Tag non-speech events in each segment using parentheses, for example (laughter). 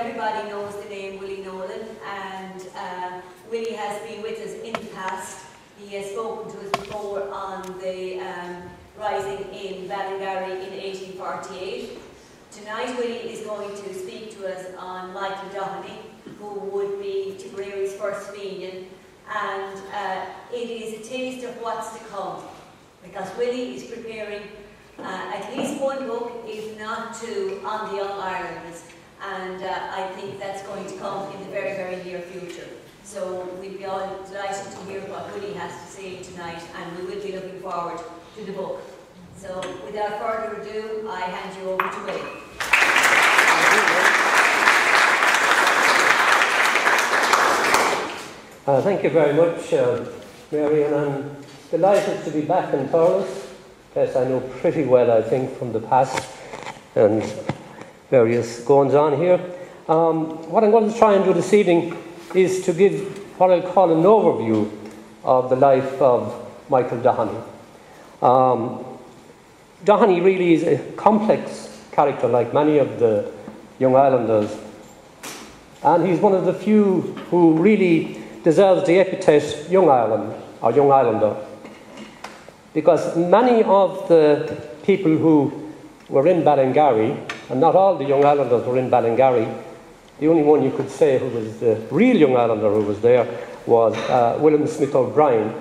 everybody knows the name Willie Nolan, and uh, Willie has been with us in the past. He has spoken to us before on the um, rising in Ballingarry in 1848. Tonight, Willie is going to speak to us on Michael Doheny, who would be Tipperary's first Fenian, and uh, it is a taste of what's to come, because Willie is preparing uh, at least one book, if not two, on the Young Irelanders, and uh, I think that's going to come in the very, very near future. So we'd be all delighted to hear what Willie has to say tonight, and we will be looking forward to the book. So without further ado, I hand you over to Willie. Uh, thank you very much, uh, Marion. I'm delighted to be back in Thurles. Yes, I know pretty well, I think, from the past and various goings on here. Um, what I'm going to try and do this evening is to give what I'll call an overview of the life of Michael Doheny. Um, really is a complex character, like many of the young Irelanders, and he's one of the few who really deserves the epithet Young Ireland or Young Irelander, because many of the people who were in Ballingarry, and not all the Young Irelanders were in Ballingarry, the only one you could say who was the real Young Irelander who was there was uh, William Smith O'Brien.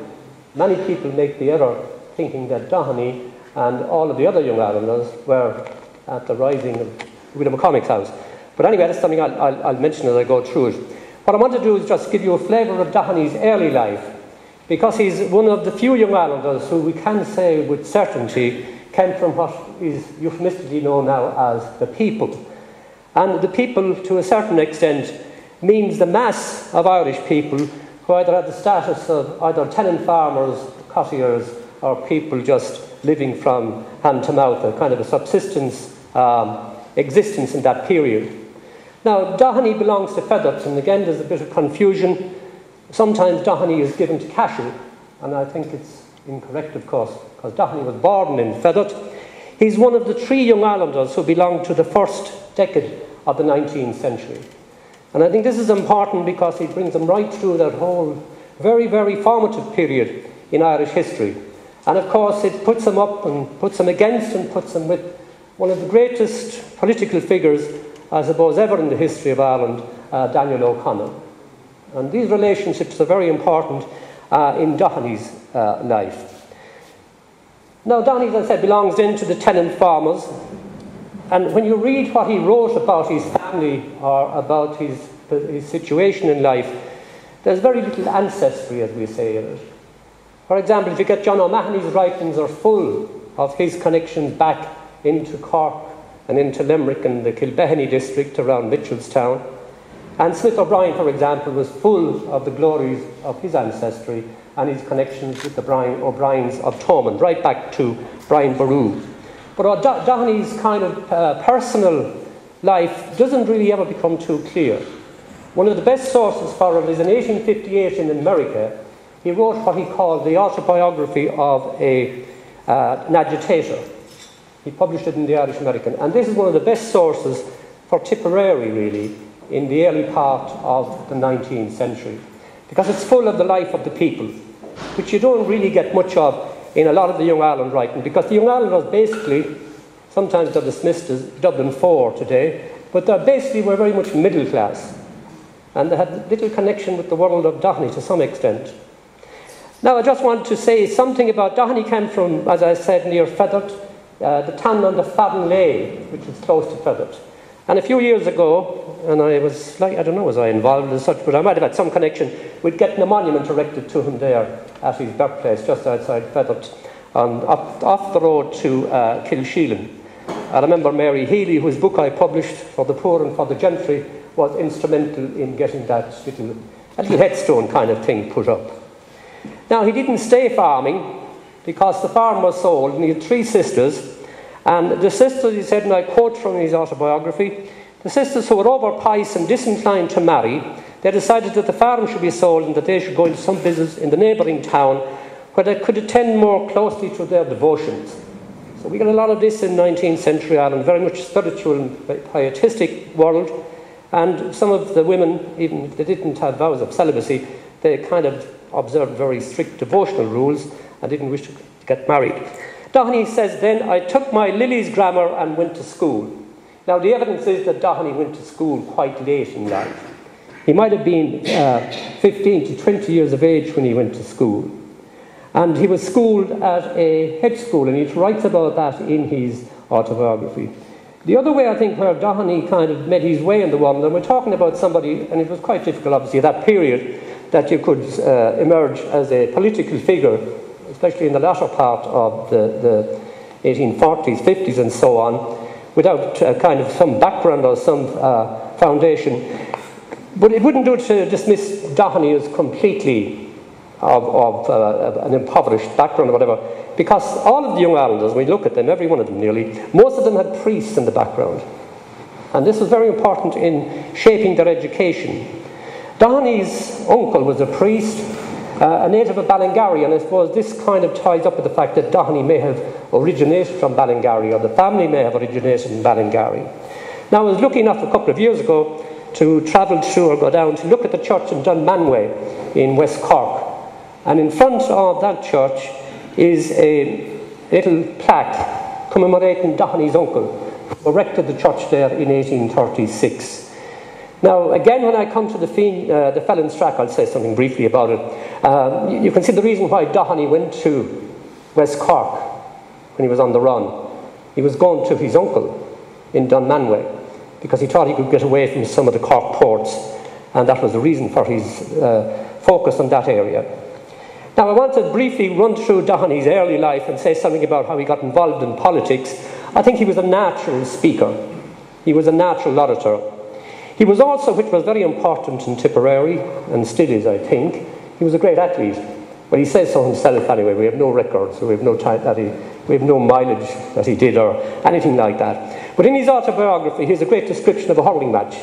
Many people make the error thinking that Doheny and all of the other Young Irelanders were at the rising of William McCormick's house. But anyway, that's something I'll, I'll, I'll, mention as I go through it. What I want to do is just give you a flavour of Doheny's early life, because he's one of the few Young Irelanders who we can say with certainty came from what is euphemistically known now as the people. And the people, to a certain extent, means the mass of Irish people who either had the status of either tenant farmers, cottiers, or people just living from hand to mouth, a kind of a subsistence um, existence in that period. Now, Doheny belongs to Fethard, and again, there's a bit of confusion. Sometimes Doheny is given to Cashel, and I think it's incorrect, of course, because Doheny was born in Fethard. He's one of the three young Irelanders who belonged to the first decade of the 19th century. And I think this is important because it brings them right through that whole very, very formative period in Irish history. And of course, it puts him up and puts him against and puts him with one of the greatest political figures, I suppose, ever in the history of Ireland, uh, Daniel O'Connell. And these relationships are very important uh, in Doheny's uh, life. Now, Doheny, as I said, belongs then to the tenant farmers. And when you read what he wrote about his family or about his, his situation in life, there's very little ancestry, as we say in it. For example, if you get John O'Mahony's writings are full of his connections back into Cork and into Limerick and the Kilbeheny district around Mitchelstown. And Smith O'Brien, for example, was full of the glories of his ancestry and his connections with the Brian O'Briens of Thomond, right back to Brian Boru. But Doheny's kind of uh, personal life doesn't really ever become too clear. One of the best sources for it is in 1858 in America, he wrote what he called the autobiography of a, uh, an agitator. He published it in the Irish American. And this is one of the best sources for Tipperary, really, in the early part of the 19th century. Because it's full of the life of the people, which you don't really get much of in a lot of the Young Ireland writing. Because the Young Irelanders basically, sometimes they're dismissed as Dublin 4 today, but they basically were very much middle class. And they had little connection with the world of Doheny to some extent. Now, I just want to say something about Doheny came from, as I said, near Fethard, uh, the town on the Fadden Lane, which is close to Fethard. And a few years ago, and I was like, I don't know, was I involved in such, but I might have had some connection with getting a monument erected to him there at his birthplace, just outside Fethard, on, off, off the road to uh, Kilsheelan. I remember Mary Healy, whose book I published for the poor and for the gentry, was instrumental in getting that little, little headstone kind of thing put up. Now, he didn't stay farming because the farm was sold, and he had three sisters. And the sisters, he said, and I quote from his autobiography the sisters who were over pious and disinclined to marry, they decided that the farm should be sold and that they should go into some business in the neighbouring town where they could attend more closely to their devotions. So we get a lot of this in 19th century Ireland, very much spiritual and pietistic world. And some of the women, even if they didn't have vows of celibacy, they kind of observed very strict devotional rules and didn't wish to get married. Doheny says, Then I took my Lily's grammar and went to school. Now, the evidence is that Doheny went to school quite late in life. He might have been uh, 15 to 20 years of age when he went to school. And he was schooled at a hedge school, and he writes about that in his autobiography. The other way, I think, where Doheny kind of made his way in the world, and we're talking about somebody, and it was quite difficult, obviously, at that period, that you could uh, emerge as a political figure, especially in the latter part of the, the 1840s, 50s, and so on, without uh, kind of some background or some uh, foundation. But it wouldn't do to dismiss Doheny as completely of, of uh, an impoverished background or whatever, because all of the young Irelanders, when we look at them, every one of them nearly, most of them had priests in the background. And this was very important in shaping their education. Doheny's uncle was a priest, uh, a native of Ballingarry, and I suppose this kind of ties up with the fact that Doheny may have originated from Ballingarry, or the family may have originated in Ballingarry. Now, I was lucky enough a couple of years ago to travel through or go down to look at the church in Dunmanway in West Cork. And in front of that church is a little plaque commemorating Doheny's uncle, who erected the church there in 1836. Now, again, when I come to the, uh, the Felon's Track, I'll say something briefly about it. Um, you, you can see the reason why Doheny went to West Cork when he was on the run. He was going to his uncle in Dunmanway because he thought he could get away from some of the Cork ports, and that was the reason for his uh, focus on that area. Now, I want to briefly run through Doheny's early life and say something about how he got involved in politics. I think he was a natural speaker, he was a natural orator. He was also, which was very important in Tipperary, and still is, I think, he was a great athlete. Well, he says so himself anyway. We have no records, we have no time that he, we have no mileage that he did or anything like that. But in his autobiography, he has a great description of a hurling match.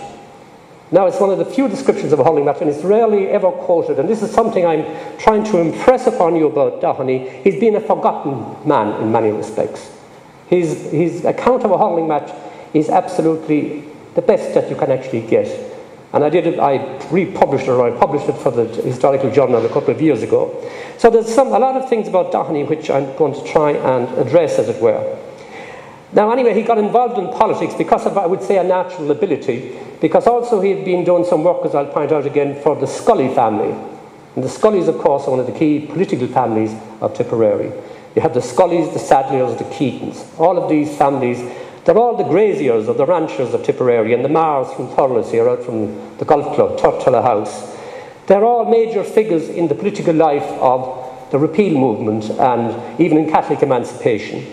Now, it's one of the few descriptions of a hurling match, and it's rarely ever quoted. And this is something I'm trying to impress upon you about Doheny. He's been a forgotten man in many respects. His, his account of a hurling match is absolutely the best that you can actually get. And I did it, I republished it, or I published it for the Historical Journal a couple of years ago. So there's some, a lot of things about Doheny which I'm going to try and address, as it were. Now, anyway, he got involved in politics because of, I would say, a natural ability, because also he had been doing some work, as I'll point out again, for the Scully family. And the Scullys, of course, are one of the key political families of Tipperary. You have the Scullys, the Sadleirs, the Keatons. All of these families, they're all the graziers or the ranchers of Tipperary, and the Mahers from Thurles here, out from the golf club, Turtulla House. They're all major figures in the political life of the repeal movement and even in Catholic emancipation.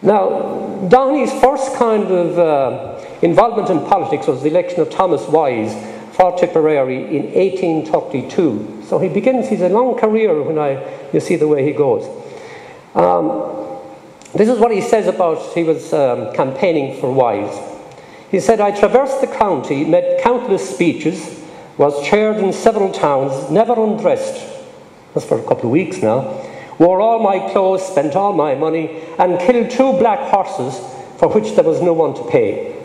Now, Doheny's first kind of uh, involvement in politics was the election of Thomas Wyse for Tipperary in 1832. So he begins, he's a long career when I, you see the way he goes. Um, this is what he says about, he was um, campaigning for Wyse. He said, I traversed the county, made countless speeches, was chaired in several towns, never undressed. That's for a couple of weeks now wore all my clothes, spent all my money, and killed two black horses for which there was no one to pay.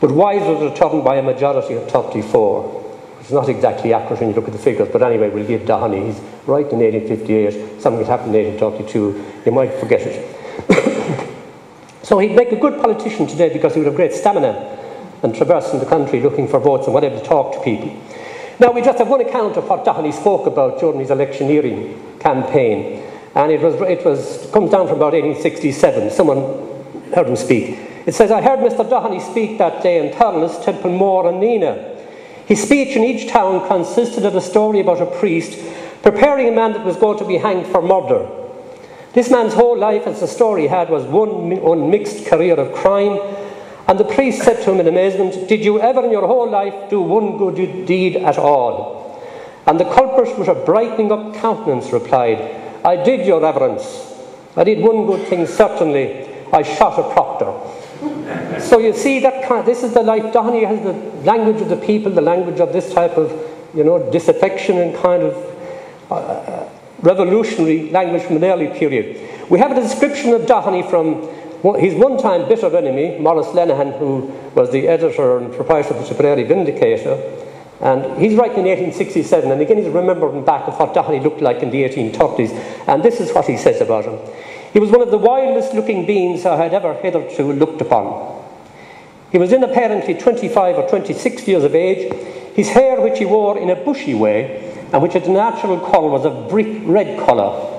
But Wyse was returned by a majority of 34. It's not exactly accurate when you look at the figures, but anyway, we'll give Doheny. He's right in 1858. Something had happened in 1832. You might forget it. So he'd make a good politician today because he would have great stamina and traversing the country looking for votes and whatever to talk to people. Now, we just have one account of what Doheny spoke about during his electioneering campaign, and it was, it was comes down from about 1867. Someone heard him speak. It says, I heard Mr. Doheny speak that day in Thurles, Templemore, and Nenagh. His speech in each town consisted of a story about a priest preparing a man that was going to be hanged for murder. This man's whole life, as the story had, was one unmixed career of crime and the priest said to him in amazement, Did you ever in your whole life do one good deed at all? And the culprit, with a brightening up countenance, replied, I did, your reverence. I did one good thing, certainly. I shot a proctor. (laughs) so you see, that kind of, this is the life. Doheny has the language of the people, the language of this type of, you know, disaffection and kind of uh, revolutionary language from an early period. We have a description of Doheny from his one time bitter enemy, Maurice Lenihan, who was the editor and proprietor of the Tipperary Vindicator. And he's writing in 1867, and again he's remembering back of what Doheny looked like in the 1830s. And this is what he says about him. He was one of the wildest looking beings I had ever hitherto looked upon. He was in apparently 25 or 26 years of age. His hair, which he wore in a bushy way, and which its natural colour was a brick red colour.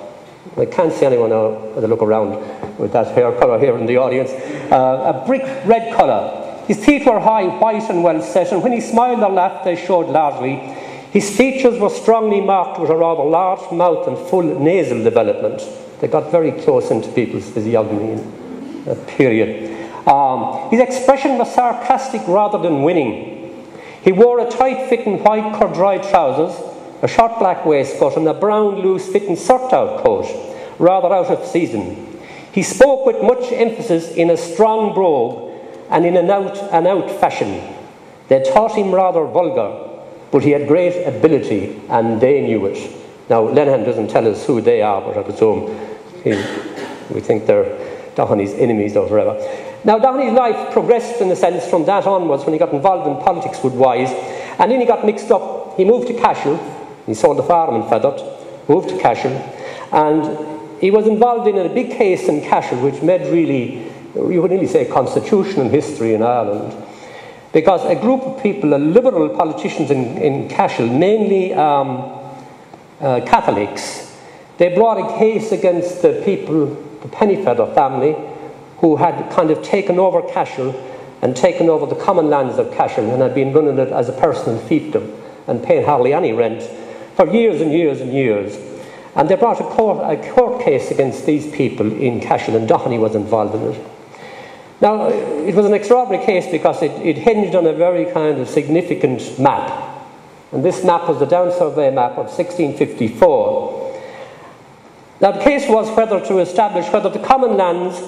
I can't see anyone now I look around with that hair colour here in the audience. Uh, a brick red colour. His teeth were high, white, and well set, and when he smiled or laughed, they showed largely. His features were strongly marked with a rather large mouth and full nasal development. They got very close into people's physiognomy in that period. Um, his expression was sarcastic rather than winning. He wore a tight fitting white corduroy trousers, a short black waistcoat, and a brown loose fitting surtout out coat, rather out of season. He spoke with much emphasis in a strong brogue and in an out and out fashion. They thought him rather vulgar, but he had great ability and they knew it. Now, Lenihan doesn't tell us who they are, but I presume he, we think they're Doheny's enemies or whatever. Now, Doheny's life progressed in a sense from that onwards when he got involved in politics with Wyse, and then he got mixed up. He moved to Cashel, he sold the farm in Fethard, moved to Cashel, and he was involved in a big case in Cashel which made really, you would nearly say, constitutional history in Ireland. Because a group of people, a liberal politicians in, in Cashel, mainly um, uh, Catholics, they brought a case against the people, the Pennefather family, who had kind of taken over Cashel and taken over the common lands of Cashel and had been running it as a personal fiefdom and paying hardly any rent for years and years and years. And they brought a court, a court case against these people in Cashel, and Doheny was involved in it. Now, it was an extraordinary case because it, it hinged on a very kind of significant map. And this map was the Down Survey map of 1654. Now, the case was whether to establish whether the common lands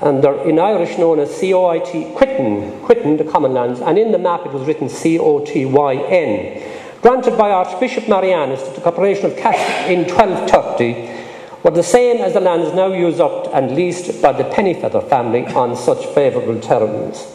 and they're in Irish known as COIT, Quitton, Quitton, the common lands, and in the map it was written C-O-T-Y-N. Granted by Archbishop Marianus to the Corporation of Cash in 1230, were the same as the lands now used up and leased by the Pennefather family on such favourable terms.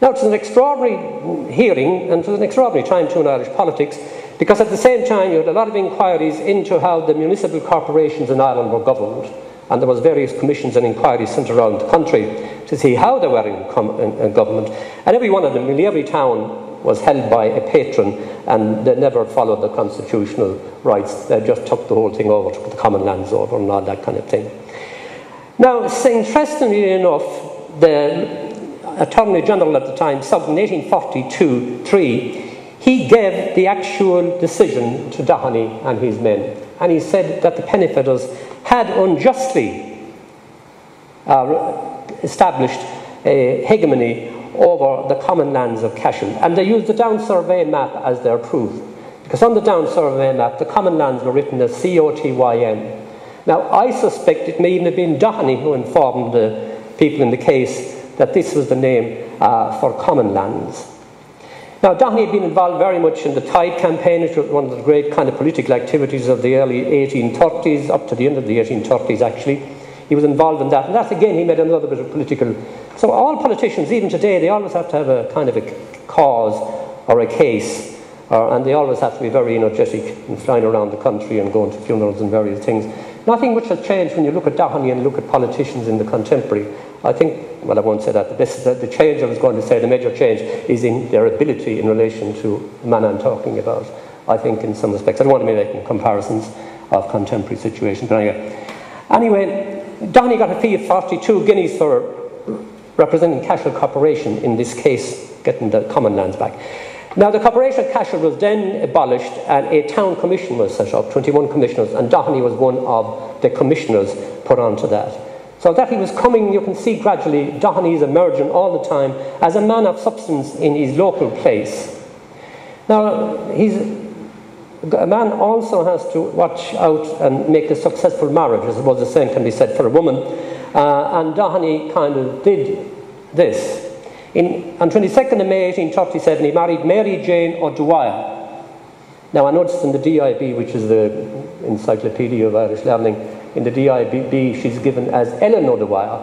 Now, it's an extraordinary hearing and it was an extraordinary time too in Irish politics because at the same time you had a lot of inquiries into how the municipal corporations in Ireland were governed and there was various commissions and inquiries sent around the country to see how they were in, com- in, in government. And every one of them, nearly every town, was held by a patron, and they never followed the constitutional rights. They just took the whole thing over, took the common lands over, and all that kind of thing. Now, interestingly enough, the Attorney General at the time, so in 1842 3, he gave the actual decision to Doheny and his men. And he said that the Pennefathers had unjustly uh, established a hegemony over the common lands of Cashel. And they used the Down Survey map as their proof. Because on the Down Survey map, the common lands were written as C-O-T-Y-N. Now, I suspect it may even have been Doheny who informed the people in the case that this was the name uh, for common lands. Now, Doheny had been involved very much in the Tithe campaign, which was one of the great kind of political activities of the early 1830s, up to the end of the 1830s, actually. He was involved in that. And that, again, he made another bit of political. So, all politicians, even today, they always have to have a kind of a cause or a case, or, and they always have to be very energetic in flying around the country and going to funerals and various things. Nothing much has changed when you look at Doheny and look at politicians in the contemporary. I think, well, I won't say that. This, the, the change I was going to say, the major change, is in their ability in relation to the man I'm talking about. I think, in some respects, I don't want to be making comparisons of contemporary situations, but anyway. Anyway, Doheny got a fee of 42 guineas for representing Cashel Corporation in this case, getting the common lands back. Now, the Corporation of Cashel was then abolished and a town commission was set up, 21 commissioners, and Doheny was one of the commissioners put onto that. So that he was coming, you can see gradually, Doheny is emerging all the time as a man of substance in his local place. Now, he's, a man also has to watch out and make a successful marriage, as suppose the same can be said for a woman. Uh, and Doheny kind of did this. In, on 22nd of May 1837, he married Mary Jane O'Dwyer. Now, I noticed in the DIB, which is the Encyclopedia of Irish Learning, in the DIB, she's given as Ellen O'Dwyer,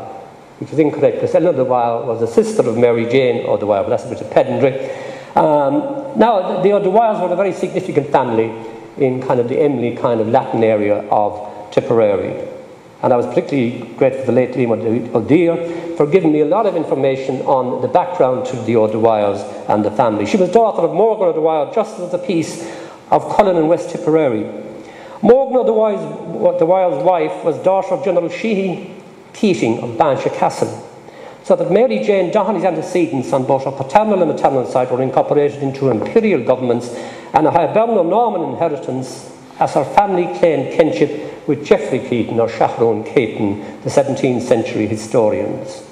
which is incorrect because Ellen O'Dwyer was a sister of Mary Jane O'Dwyer, but that's a bit of pedantry. Um, now, the O'Dwyers were a very significant family in kind of the Emly kind of Lattin area of Tipperary. And I was particularly grateful to the late Liam O'Dear for giving me a lot of information on the background to the O'Dwyers and the family. She was daughter of Morgan O'Dwyer, Justice of the Peace of Cullen and West Tipperary. Morgan O'Dwyer's wife was daughter of General Sheehy Keating of Bansha Castle. So that Mary Jane Doheny's antecedents on both her paternal and maternal side were incorporated into imperial governments and a Hiberno Norman inheritance as her family claimed kinship with Geoffrey Keating or Seathrún Keating, the 17th century historians.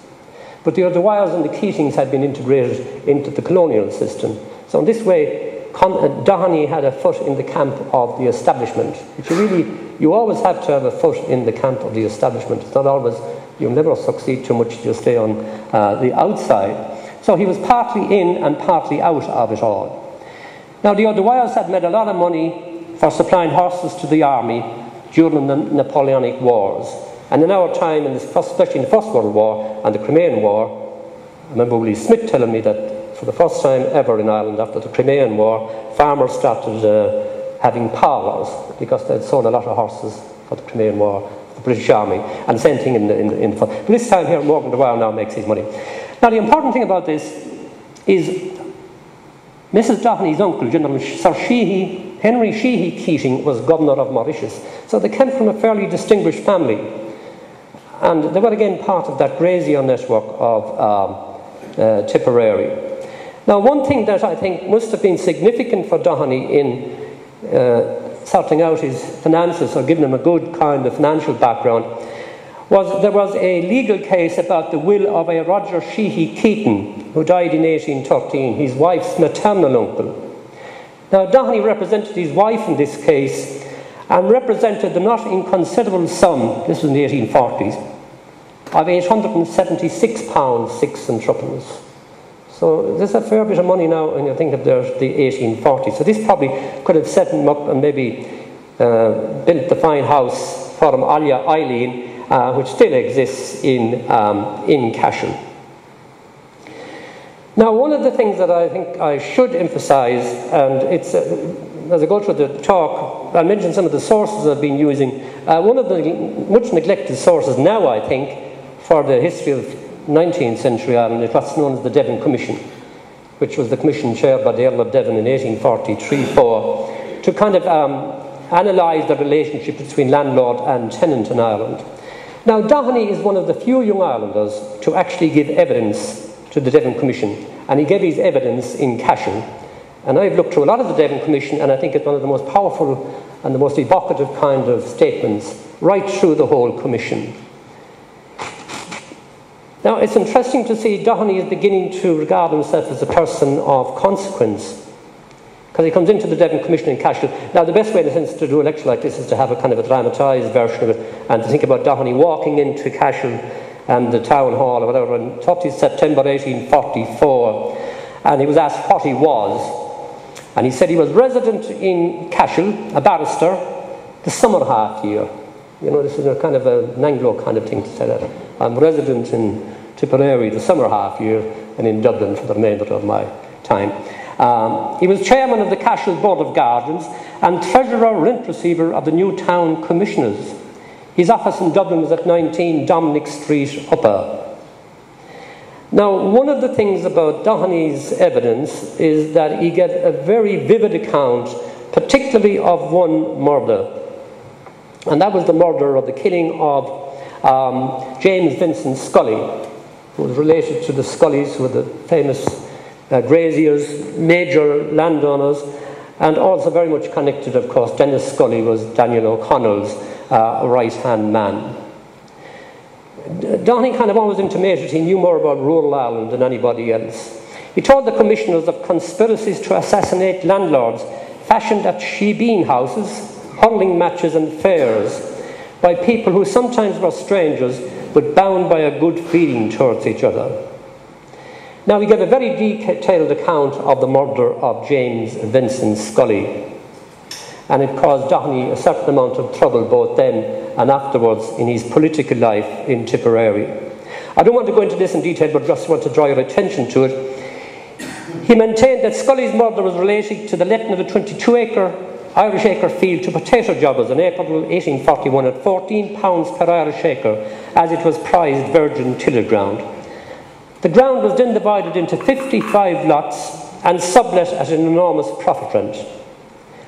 But the O'Dwyers and the Keatings had been integrated into the colonial system. So in this way, uh, Doheny had a foot in the camp of the establishment, which you really, you always have to have a foot in the camp of the establishment. It's not always, you'll never succeed too much to stay on uh, the outside. So he was partly in and partly out of it all. Now, the O'Dwyers had made a lot of money for supplying horses to the army during the Napoleonic Wars. And in our time, in first, especially in the First World War and the Crimean War, I remember Willie Smith telling me that for the first time ever in Ireland after the Crimean War, farmers started uh, having parlours because they'd sold a lot of horses for the Crimean War, the British Army, and the same thing in the, in the, in the But this time here, Morgan O'Dwyer now makes his money. Now, the important thing about this is Mrs. Doheny's uncle, General Sir Sheehy, Henry Sheehy Keating, was governor of Mauritius. So they came from a fairly distinguished family. And they were again part of that grazier network of um, uh, Tipperary. Now, one thing that I think must have been significant for Doheny in uh, sorting out his finances or giving him a good kind of financial background was there was a legal case about the will of a Roger Sheehy Keating, who died in 1813, his wife's maternal uncle. Now, represented his wife in this case and represented the not inconsiderable sum, this was in the 1840s, of £876, six and threepence. So there's a fair bit of money now when you think of the, the 1840s. So this probably could have set him up and maybe uh, built the fine house for him, Alia Eileen, uh, which still exists in, um, in Cashel. Now, one of the things that I think I should emphasize, and it's uh, as I go through the talk, I'll mention some of the sources I've been using. Uh, one of the much neglected sources now, I think, for the history of 19th century Ireland, it was known as the Devon Commission, which was the commission chaired by the Earl of Devon in 1843-4, to kind of um, analyse the relationship between landlord and tenant in Ireland. Now, Doheny is one of the few young Irelanders to actually give evidence to the Devon Commission, and he gave his evidence in Cashel. And I've looked through a lot of the Devon Commission, and I think it's one of the most powerful and the most evocative kind of statements right through the whole commission. Now, it's interesting to see Doheny is beginning to regard himself as a person of consequence. Because he comes into the Devon Commission in Cashel. Now, the best way, in a sense, to do a lecture like this is to have a kind of a dramatised version of it and to think about Doheny walking into Cashel and the town hall or whatever on 30 September 1844. And he was asked what he was. And he said he was resident in Cashel, a barrister, the summer half year. You know, this is a kind of a, an Anglo kind of thing to say that. I'm resident in Tipperary the summer half year and in Dublin for the remainder of my time. Um, he was chairman of the Cashel Board of Guardians and treasurer rent receiver of the new town Commissioners. His office in Dublin was at 19 Dominic Street, Upper. Now, one of the things about Doheny's evidence is that he gave a very vivid account, particularly of one murder. And that was the murder of the killing of um, James Vincent Scully, who was related to the Scullys, who were the famous uh, graziers, major landowners, and also very much connected, of course. Denys Scully was Daniel O'Connell's uh, right hand man. Doheny kind of always intimated he knew more about rural Ireland than anybody else. He told the commissioners of conspiracies to assassinate landlords fashioned at shebeen houses, hurling matches, and fairs by people who sometimes were strangers but bound by a good feeling towards each other. Now, we get a very detailed account of the murder of James Vincent Scully. And it caused Doheny a certain amount of trouble both then and afterwards in his political life in Tipperary. I don't want to go into this in detail, but just want to draw your attention to it. He maintained that Scully's murder was related to the letting of a 22 acre Irish acre field to potato jobbers in April 1841 at £14 per Irish acre as it was prized virgin tiller ground. The ground was then divided into 55 lots and sublet at an enormous profit rent.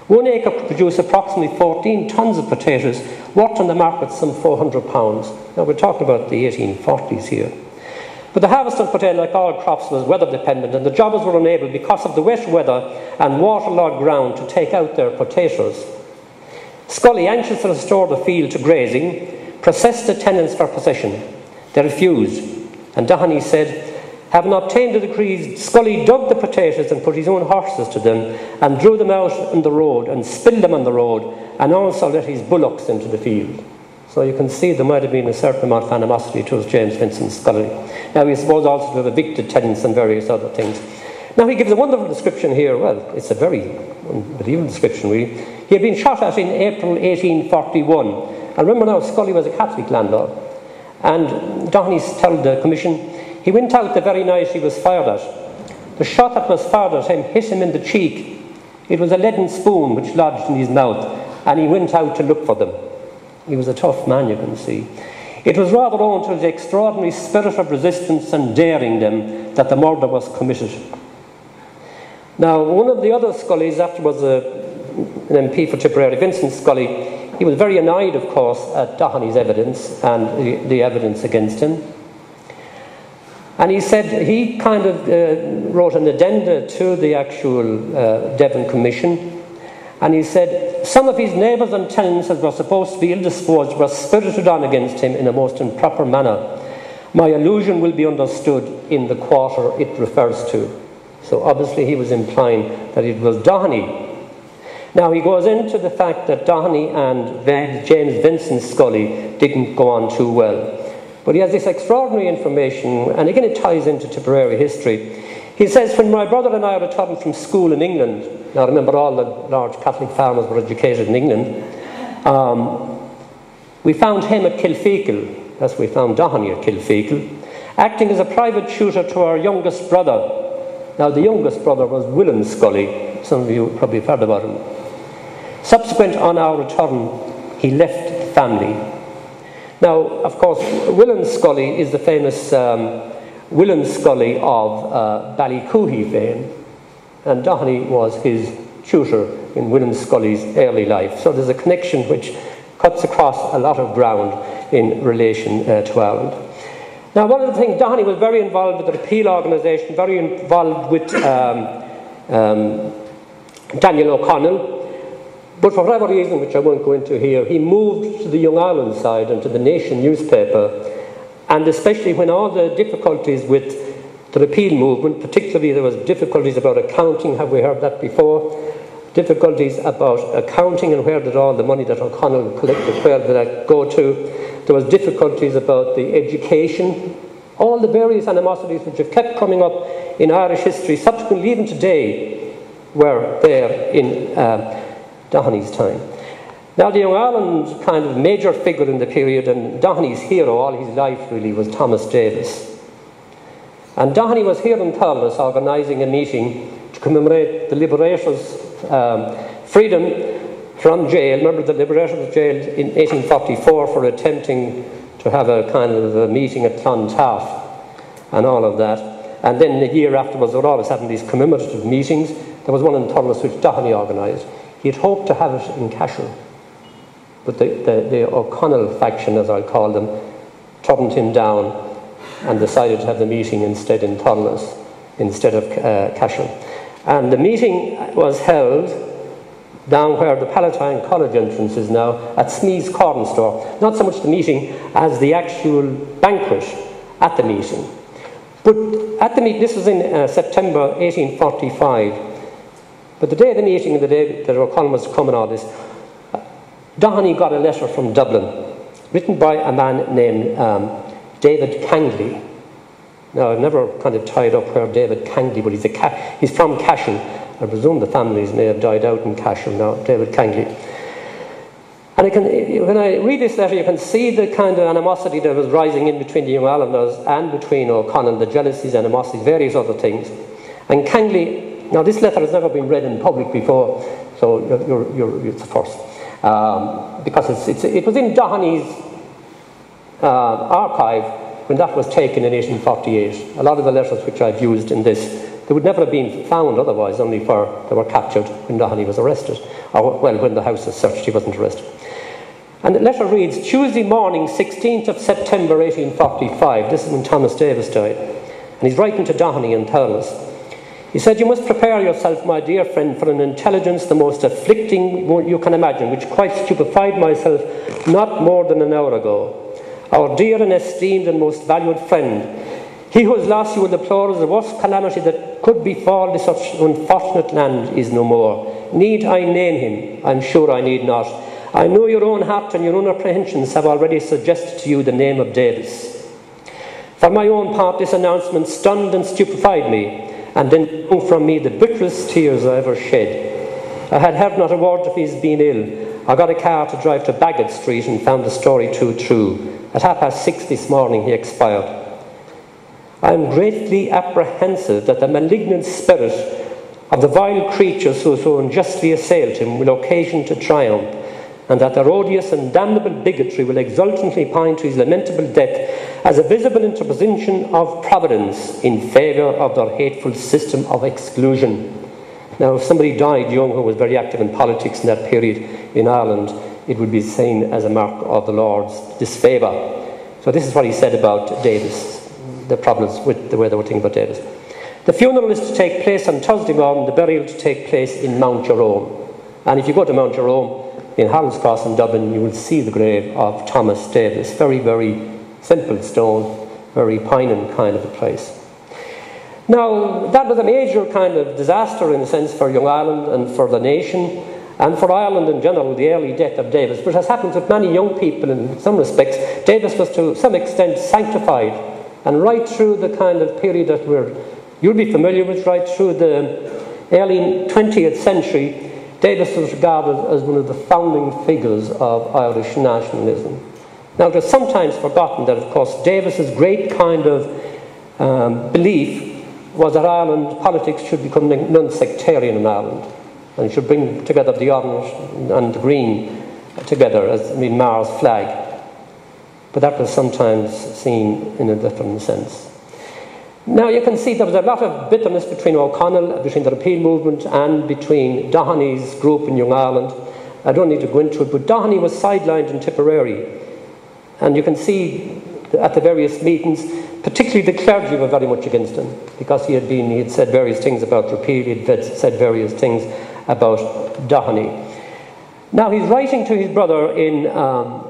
One acre could produce approximately 14 tonnes of potatoes, worth on the market some £400. Now we're talking about the 1840s here. But the harvest of potato, like all crops, was weather dependent, and the jobbers were unable, because of the wet weather and waterlogged ground, to take out their potatoes. Scully, anxious to restore the field to grazing, processed the tenants for possession. They refused, and Doheny said, Having obtained the decrees, Scully dug the potatoes and put his own horses to them, and drew them out on the road, and spilled them on the road, and also let his bullocks into the field. So you can see there might have been a certain amount of animosity towards James Vincent Scully. Now, we suppose also to have evicted tenants and various other things. Now, he gives a wonderful description here. Well, it's a very unbelievable description, really. He had been shot at in April 1841. And remember now, Scully was a Catholic landlord. And Doheny told the commission he went out the very night he was fired at. The shot that was fired at him hit him in the cheek. It was a leaden spoon which lodged in his mouth, and he went out to look for them. He was a tough man, you can see. It was rather owing to his extraordinary spirit of resistance and daring them that the murder was committed. Now, one of the other Scullys, afterwards a, uh, an MP for Tipperary, Vincent Scully, he was very annoyed, of course, at Doheny's evidence and the, the evidence against him. And he said he kind of uh, wrote an addenda to the actual uh, Devon Commission and he said, Some of his neighbours and tenants, as were supposed to be ill disposed, were spirited on against him in a most improper manner. My allusion will be understood in the quarter it refers to. So obviously he was implying that it was Doheny. Now he goes into the fact that Doheny and James Vincent Scully didn't go on too well. But he has this extraordinary information, and again it ties into Tipperary history. He says, When my brother and I returned from school in England, now remember all the large Catholic farmers were educated in England, um, we found him at Kilfeacle, as we found Doheny at Kilfeacle, acting as a private tutor to our youngest brother. Now, the youngest brother was William Scully. Some of you probably have heard about him. Subsequent on our return, he left the family. Now, of course, William Scully is the famous um, William Scully of uh, fame, and Doheny was his tutor in William Scully's early life. So there's a connection which cuts across a lot of ground in relation uh, to Ireland. Now, one of the things, Doheney was very involved with the repeal organisation, very involved with um, um, Daniel O'Connell, but for whatever reason, which I won't go into here, he moved to the Young Ireland side and to the Nation newspaper and especially when all the difficulties with the repeal movement, particularly there was difficulties about accounting, have we heard that before? Difficulties about accounting and where did all the money that O'Connell collected, where did that go to? There was difficulties about the education, all the various animosities which have kept coming up in Irish history, subsequently even today, were there in uh, Doheny's time. Now, the Young Ireland kind of major figure in the period, and Doheny's hero all his life really was Thomas Davis. And Doheny was here in Thurles organising a meeting to commemorate the liberators' um, freedom from jail. Remember, the liberators were jailed in 1844 for attempting to have a kind of a meeting at Clontarf and all of that. And then the year afterwards, they were always having these commemorative meetings. There was one in Thurles which Doheny organised. He had hoped to have it in Cashel but the, the, the O'Connell faction, as I'll call them, turned him down and decided to have the meeting instead in Thurles instead of uh, Cashel. And the meeting was held down where the Palatine College entrance is now at Smee's Corn Store. Not so much the meeting as the actual banquet at the meeting. But at the meeting, this was in uh, September 1845. But the day of the meeting and the day that O'Connell was coming on this, Doheny got a letter from Dublin, written by a man named um, David Kangley. Now, I've never kind of tied up where David Kangley, but he's, a he's from Cashel, I presume the families may have died out in Cashel now, David Kangley. And can, when I read this letter, you can see the kind of animosity that was rising in between the Young Irelanders and between O'Connell, the jealousies, animosities, various other things. And Kangley, now this letter has never been read in public before, so you're, you're, you're, you're the first. Um, because it's, it's, it was in Doheny's uh, archive when that was taken in 1848. A lot of the letters which I've used in this, they would never have been found otherwise, only for they were captured when Doheny was arrested. Or, well, when the house was searched, he wasn't arrested. And the letter reads Tuesday morning, 16th of September 1845. This is when Thomas Davis died. And he's writing to Doheny in Thurles. He said, You must prepare yourself, my dear friend, for an intelligence the most afflicting you can imagine, which quite stupefied myself not more than an hour ago our dear and esteemed and most valued friend. He who has lost you will deplore as the worst calamity that could befall this unfortunate land is no more. Need I name him? I'm sure I need not. I know your own heart and your own apprehensions have already suggested to you the name of Davis. For my own part, this announcement stunned and stupefied me, and then wrung from me the bitterest tears I ever shed. I had heard not a word of his being ill. I got a car to drive to Baggot Street and found the story too true. At half past six this morning, he expired. I am greatly apprehensive that the malignant spirit of the vile creatures who so unjustly assailed him will occasion to triumph, and that their odious and damnable bigotry will exultantly point to his lamentable death as a visible interposition of Providence in favour of their hateful system of exclusion. Now, if somebody died young who was very active in politics in that period in Ireland, it would be seen as a mark of the Lord's disfavour. So this is what he said about Davis, the problems with the way they were thinking about Davis. The funeral is to take place on Thursday morning, the burial to take place in Mount Jerome. And if you go to Mount Jerome in Harold's Cross in Dublin, you will see the grave of Thomas Davis. Very, very simple stone, very pining kind of a place. Now, that was a major kind of disaster in a sense for Young Ireland and for the nation and for Ireland in general, the early death of Davis, which has happened with many young people in some respects, Davis was to some extent sanctified. And right through the kind of period that we're, you'll be familiar with, right through the early 20th century, Davis was regarded as one of the founding figures of Irish nationalism. Now, it is sometimes forgotten that, of course, Davis's great kind of um, belief was that Ireland politics should become non sectarian in Ireland and should bring together the orange and the green together as I mean Meagher's flag. But that was sometimes seen in a different sense. Now you can see there was a lot of bitterness between O'Connell, between the repeal movement, and between Doheny's group in Young Ireland. I don't need to go into it, but Doheny was sidelined in Tipperary. And you can see at the various meetings, particularly the clergy were very much against him because he had been, he had said various things about repeal, he had said various things about Doheny. Now he's writing to his brother in um,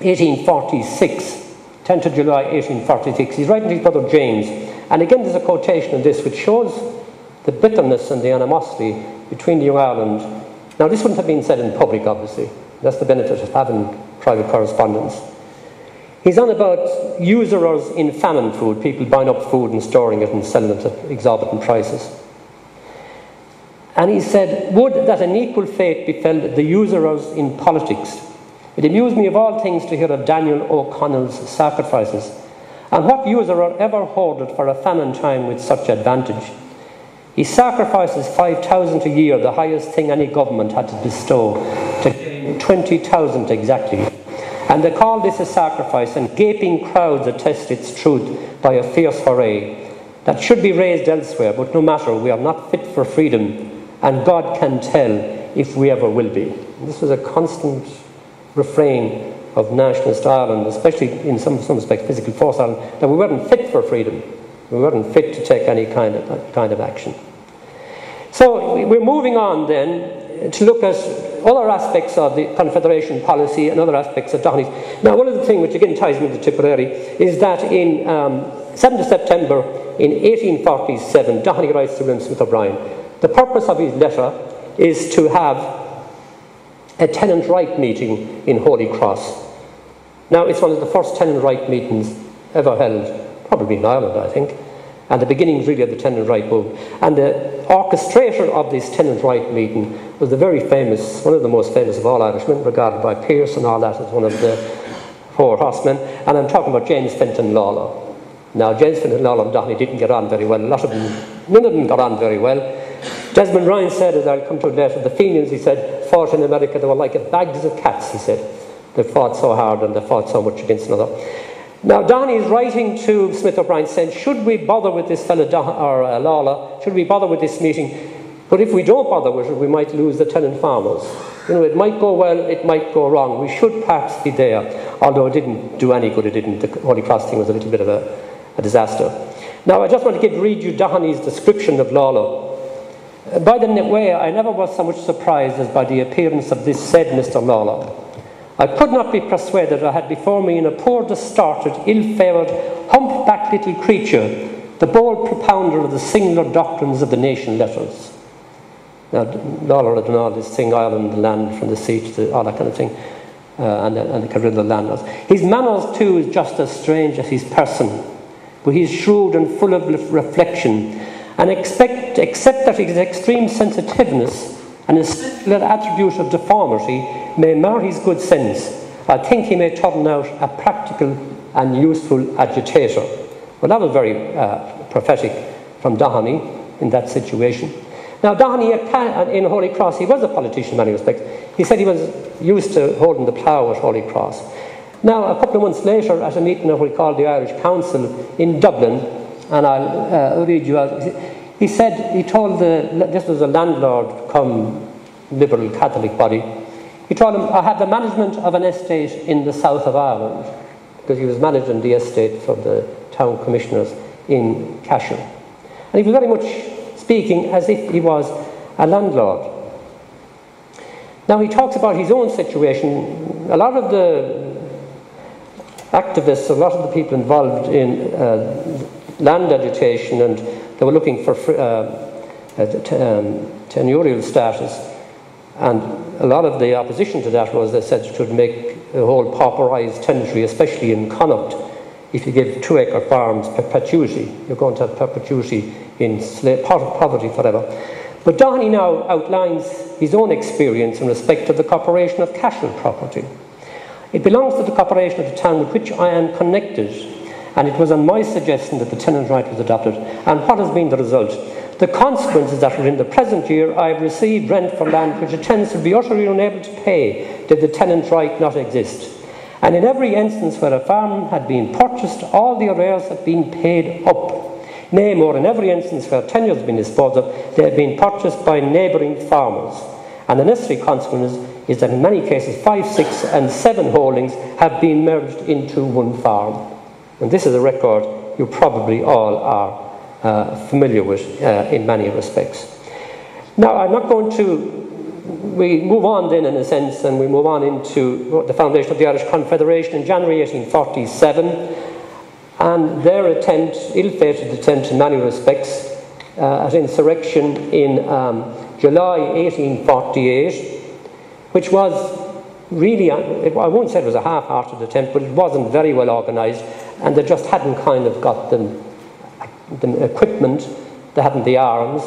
1846, 10th of July 1846. He's writing to his brother James. And again, there's a quotation of this which shows the bitterness and the animosity between the Young Ireland. Now, this wouldn't have been said in public, obviously. That's the benefit of having private correspondence. He's on about usurers in famine food, people buying up food and storing it and selling it at exorbitant prices. And he said, Would that an equal fate befell the usurers in politics. It amused me of all things to hear of Daniel O'Connell's sacrifices. And what usurer ever hoarded for a famine time with such advantage? He sacrifices 5,000 a year, the highest thing any government had to bestow, to gain 20,000 exactly. And they call this a sacrifice, and gaping crowds attest its truth by a fierce foray that should be raised elsewhere, but no matter, we are not fit for freedom and God can tell if we ever will be. This was a constant refrain of nationalist Ireland, especially in some, some respects physical force Ireland, that we weren't fit for freedom. We weren't fit to take any kind of, kind of action. So we're moving on then to look at other aspects of the Confederation policy and other aspects of Doheny's. Now, one of the things which again ties me to Tipperary is that in um, 7th September in 1847, Doheny writes to William Smith O'Brien, the purpose of his letter is to have a tenant right meeting in Holy Cross. Now, it's one of the first tenant right meetings ever held, probably in Ireland, I think. and the beginnings really of the tenant right movement. And the orchestrator of this tenant right meeting was the very famous, one of the most famous of all Irishmen, regarded by Pearse and all that as one of the four horsemen. And I'm talking about James Fintan Lalor. Now, James Fintan Lalor and Doheny didn't get on very well. A lot of them, none of them got on very well. Desmond Ryan said, as I'll come to it later, the Fenians, he said, fought in America, they were like a bags of cats, he said. They fought so hard and they fought so much against another. Now, Doheny is writing to Smith O'Brien saying, Should we bother with this fellow, or uh, Lalor? Should we bother with this meeting? But if we don't bother with it, we might lose the tenant farmers. You know, it might go well, it might go wrong. We should perhaps be there, although it didn't do any good. It didn't. The Holy Cross thing was a little bit of a, a disaster. Now, I just want to give, read you Doheny's description of Lalor. By the way, I never was so much surprised as by the appearance of this said Mr. Lalor. I could not be persuaded I had before me in a poor, distorted, ill-favoured, hump-backed little creature, the bold propounder of the singular doctrines of the nation letters. Now, Lalor had done all this thing, Ireland, the land from the sea to the, all that kind of thing, uh, and, and the the landlords. His manners, too, is just as strange as his person, but he's shrewd and full of reflection, and expect, except that his extreme sensitiveness and his little attribute of deformity may mar his good sense. I think he may turn out a practical and useful agitator. Well, that was very uh, prophetic from Doheny in that situation. Now, Doheny in Holy Cross, he was a politician in many respects. He said he was used to holding the plough at Holy Cross. Now, a couple of months later, at a meeting of what we call the Irish Council in Dublin, and I'll uh, read you out. He said, he told the, this was a landlord come liberal Catholic body, he told him, I have the management of an estate in the south of Ireland, because he was managing the estate for the town commissioners in Cashel. And he was very much speaking as if he was a landlord. Now he talks about his own situation. A lot of the activists, a lot of the people involved in uh, land agitation and they were looking for uh, uh, um, tenurial status. And a lot of the opposition to that was they said it would make the whole pauperised tenantry, especially in Connaught. If you give two acre farms perpetuity, you're going to have perpetuity in poverty forever. But Doheny now outlines his own experience in respect of the Corporation of Cashel property. It belongs to the corporation of the town with which I am connected, and it was on my suggestion that the tenant right was adopted. And what has been the result? The consequences that are in the present year, I have received rent for land which a tenant would be utterly unable to pay did the tenant right not exist. And in every instance where a farm had been purchased, all the arrears had been paid up. Nay, more, in every instance where tenure has been disposed of, they have been purchased by neighbouring farmers. And the necessary consequence is that in many cases, five, six, and seven holdings have been merged into one farm. And this is a record you probably all are uh, familiar with uh, in many respects. Now, I'm not going to. We move on then, in a sense, and we move on into the foundation of the Irish Confederation in January 1847, and their attempt, ill-fated attempt in many respects, uh, at insurrection in um, July 1848, which was really, I won't say it was a half-hearted attempt, but it wasn't very well organised, and they just hadn't kind of got them the equipment, they hadn't the arms,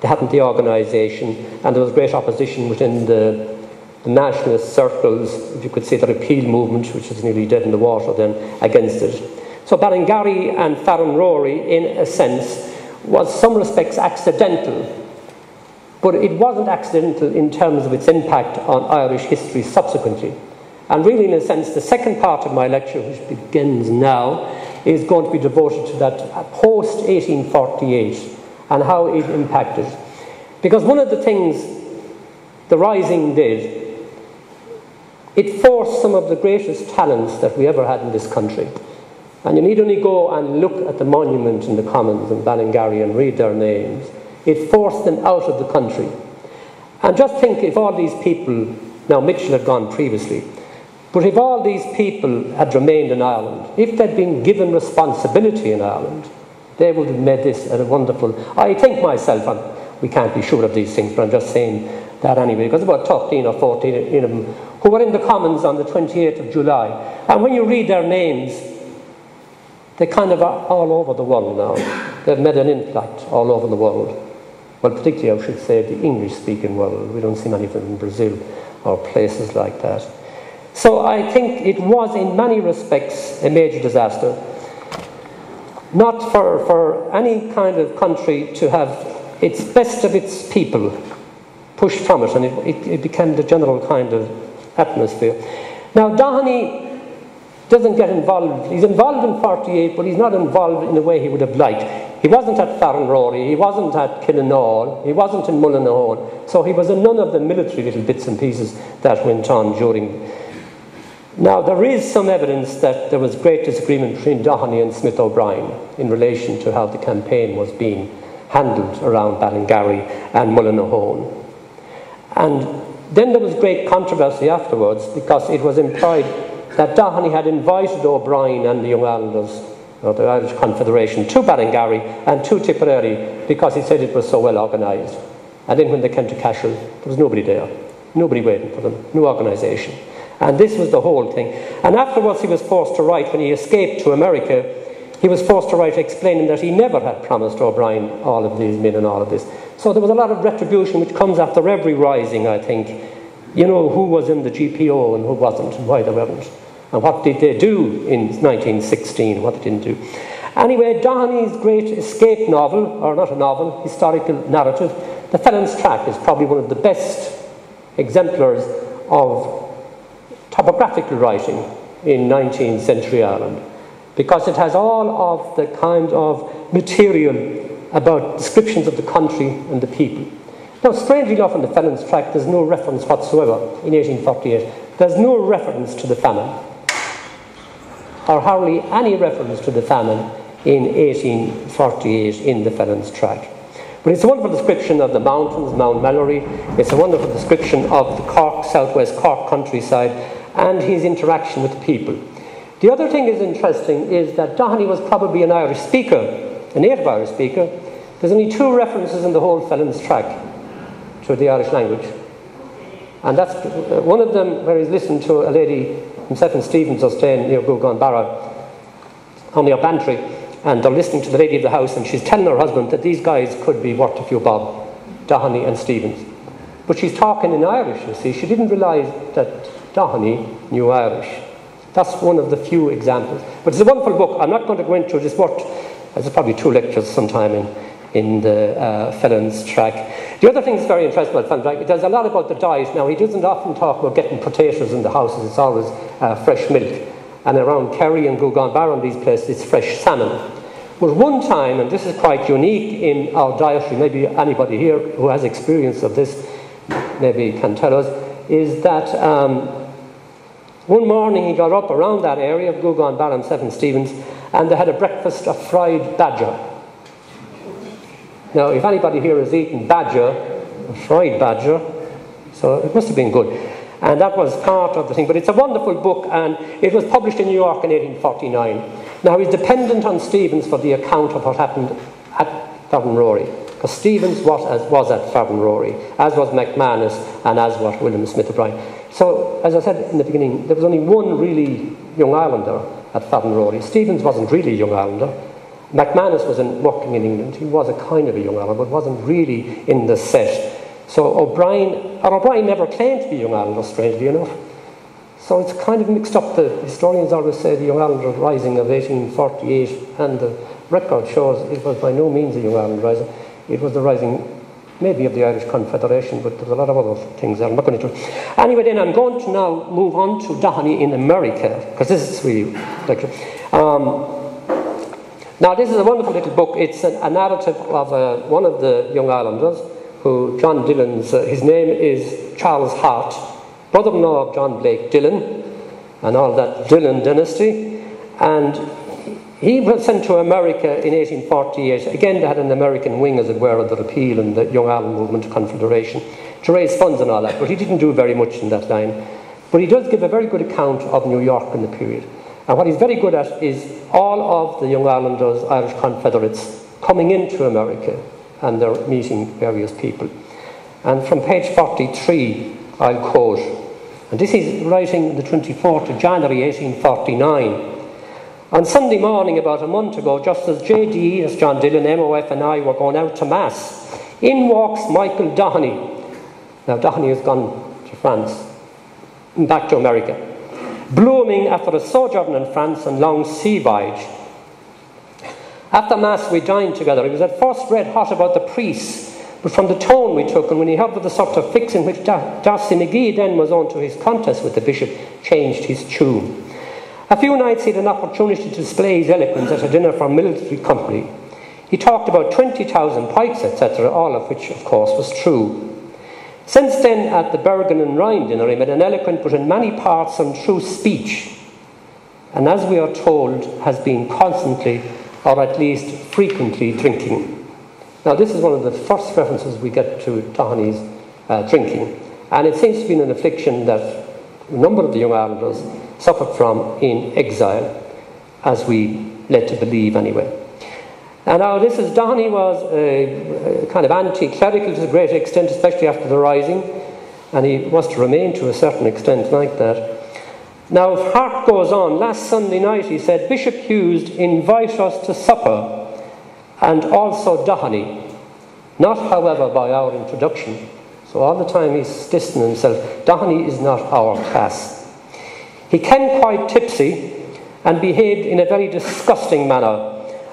they hadn't the organisation, and there was great opposition within the, the nationalist circles, if you could say the repeal movement, which was nearly dead in the water then, against it. So Ballingarry and Farranrory, in a sense, was some respects accidental, but it wasn't accidental in terms of its impact on Irish history subsequently. And really, in a sense, the second part of my lecture, which begins now, is going to be devoted to that post 1848 and how it impacted. Because one of the things the Rising did, it forced some of the greatest talents that we ever had in this country. And you need only go and look at the monument in the Commons in Ballingarry and read their names. It forced them out of the country. And just think if all these people, now Mitchel had gone previously, but if all these people had remained in Ireland, if they'd been given responsibility in Ireland, they would have made this a wonderful. I think myself, and we can't be sure of these things, but I'm just saying that anyway, because about 13 or 14 of them who were in the Commons on the 28th of July. And when you read their names, They kind of are all over the world now. They've made an impact all over the world. Well, particularly, I should say, the English speaking world. We don't see many of them in Brazil or places like that. So I think it was, in many respects, a major disaster. Not for, for any kind of country to have its best of its people pushed from it, and it, it, it became the general kind of atmosphere. Now, Doheny doesn't get involved. He's involved in 48, but he's not involved in the way he would have liked. He wasn't at Farranrory, he wasn't at Killenaule, he wasn't in Mullinahone, so he was in none of the military little bits and pieces that went on during. Now, there is some evidence that there was great disagreement between Doheny and Smith O'Brien in relation to how the campaign was being handled around Ballingarry and Mullinahone. And then there was great controversy afterwards because it was implied that Doheny had invited O'Brien and the Young Irelanders, or the Irish Confederation, to Ballingarry and to Tipperary because he said it was so well organised. And then when they came to Cashel, there was nobody there, nobody waiting for them, no organisation. And this was the whole thing. And afterwards, he was forced to write, when he escaped to America, he was forced to write explaining that he never had promised O'Brien all of these men and all of this. So there was a lot of retribution which comes after every rising, I think. You know, who was in the GPO and who wasn't, and why they weren't. And what did they do in 1916, what they didn't do. Anyway, Doheny's great escape novel, or not a novel, historical narrative, The Felon's Track, is probably one of the best exemplars of topographical writing in 19th century Ireland because it has all of the kind of material about descriptions of the country and the people. Now, strangely enough, in the Felon's Track, there's no reference whatsoever in 1848. There's no reference to the famine or hardly any reference to the famine in 1848 in the Felon's Track. But it's a wonderful description of the mountains, Mount Mallory. It's a wonderful description of the Cork, southwest Cork countryside, and his interaction with the people. The other thing is interesting is that Doheny was probably an Irish speaker, a native Irish speaker. There's only two references in the whole Felon's Track to the Irish language. And that's uh, one of them where he's listened to a lady himself and Stephens are staying near Gougane Barra on the pantry, and they're listening to the lady of the house, and she's telling her husband that these guys could be worth a few bob, Doheny and Stephens. But she's talking in Irish, you see. She didn't realise that Doheny knew Irish. That's one of the few examples. But it's a wonderful book. I'm not going to go into it. It's worth, there's probably two lectures sometime in, in the uh, Felon's Track. The other thing that's very interesting about Felon's Track, it does a lot about the diet. Now, he doesn't often talk about getting potatoes in the houses, it's always uh, fresh milk. And around Kerry and Gougane Barra and these places, it's fresh salmon. But one time, and this is quite unique in our dietary, maybe anybody here who has experience of this maybe can tell us, is that um, one morning he got up around that area of Barra and Seven Stephens and they had a breakfast of fried badger. Now, if anybody here has eaten badger, fried badger, so it must have been good. And that was part of the thing. But it's a wonderful book, and it was published in New York in 1849. Now, he's dependent on Stephens for the account of what happened at Farranrory. Because Stephens was, as, was at Farranrory, as was McManus, and as was William Smith O'Brien. So, as I said in the beginning, there was only one really young Irelander at Farranrory. Stephens wasn't really a young Irelander. McManus was in, working in England. He was a kind of a young Irelander, but wasn't really in the set. So O'Brien, or O'Brien never claimed to be a young Irelander, strangely enough. So it's kind of mixed up. The historians always say the Young Ireland Rising of 1848, and the record shows it was by no means a Young Ireland Rising. It was the rising, maybe of the Irish Confederation, but there's a lot of other things there. I'm not going to. Anyway, then I'm going to now move on to Doheny in America, because this is really lecture. Um, now, this is a wonderful little book. It's a, a narrative of uh, one of the Young Irelanders, who John Dillon's, uh, his name is Charles Hart, brother-in-law of John Blake Dillon, and all that Dillon dynasty. And he was sent to America in 1848. Again, they had an American wing, as it were, of the repeal and the Young Ireland Movement Confederation to raise funds and all that. But he didn't do very much in that line. But he does give a very good account of New York in the period. And what he's very good at is all of the Young Irelanders, Irish Confederates, coming into America and they're meeting various people. And from page 43, I'll quote, and this is writing the 24th of January 1849. On Sunday morning, about a month ago, just as JD, as John Dillon, MOF, and I were going out to Mass, in walks Michael Doheny. Now, Doheny has gone to France, back to America, blooming after a sojourn in France and long sea voyage. After Mass, we dined together. He was at first red hot about the priests but from the tone we took, and when he helped with the sort of fix in which D'Arcy McGee then was on to his contest with the bishop, changed his tune. A few nights he had an opportunity to display his eloquence at a dinner for a military company. He talked about 20,000 pikes, etc., all of which, of course, was true. Since then, at the Bergen and Rhine dinner, he made an eloquent but in many parts untrue speech, and as we are told, has been constantly, or at least frequently, drinking. Now, this is one of the first references we get to Doheny's uh, drinking, and it seems to be an affliction that a number of the young Irelanders suffered from in exile, as we led to believe anyway. And now, this is Doheny was a, kind of anti clerical to a great extent, especially after the Rising, and he was to remain to a certain extent like that. Now, if Hart goes on, last Sunday night he said, Bishop Hughes invite us to supper and also Doheny, not, however, by our introduction. So all the time he's distancing himself. Doheny is not our class. He came quite tipsy and behaved in a very disgusting manner,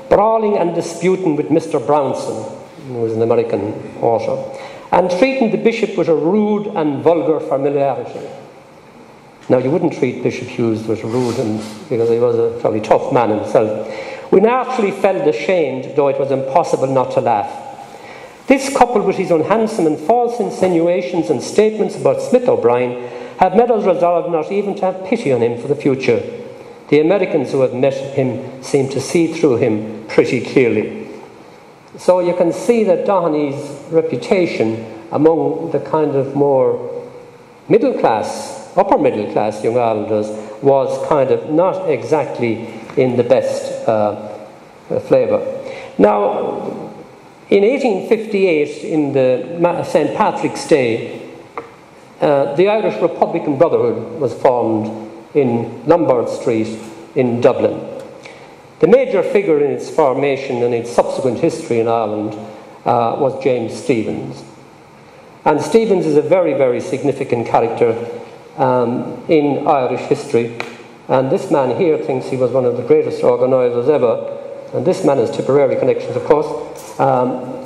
brawling and disputing with Mr. Brownson, who was an American author, and treating the bishop with a rude and vulgar familiarity. Now, you wouldn't treat Bishop Hughes with rude and because he was a fairly tough man himself. We naturally felt ashamed, though it was impossible not to laugh. This, coupled with his unhandsome and false insinuations and statements about Smith O'Brien, have made us resolve not even to have pity on him for the future. The Americans who have met him seem to see through him pretty clearly. So you can see that Doheny's reputation among the kind of more middle class, upper middle class young Irelanders was kind of not exactly in the best uh flavour. Now, in 1858, in the St. Patrick's Day, uh, the Irish Republican Brotherhood was formed in Lombard Street in Dublin. The major figure in its formation and its subsequent history in Ireland uh, was James Stephens. And Stephens is a very, very significant character um, in Irish history and this man here thinks he was one of the greatest organisers ever. And this man has Tipperary connections, of course. Um,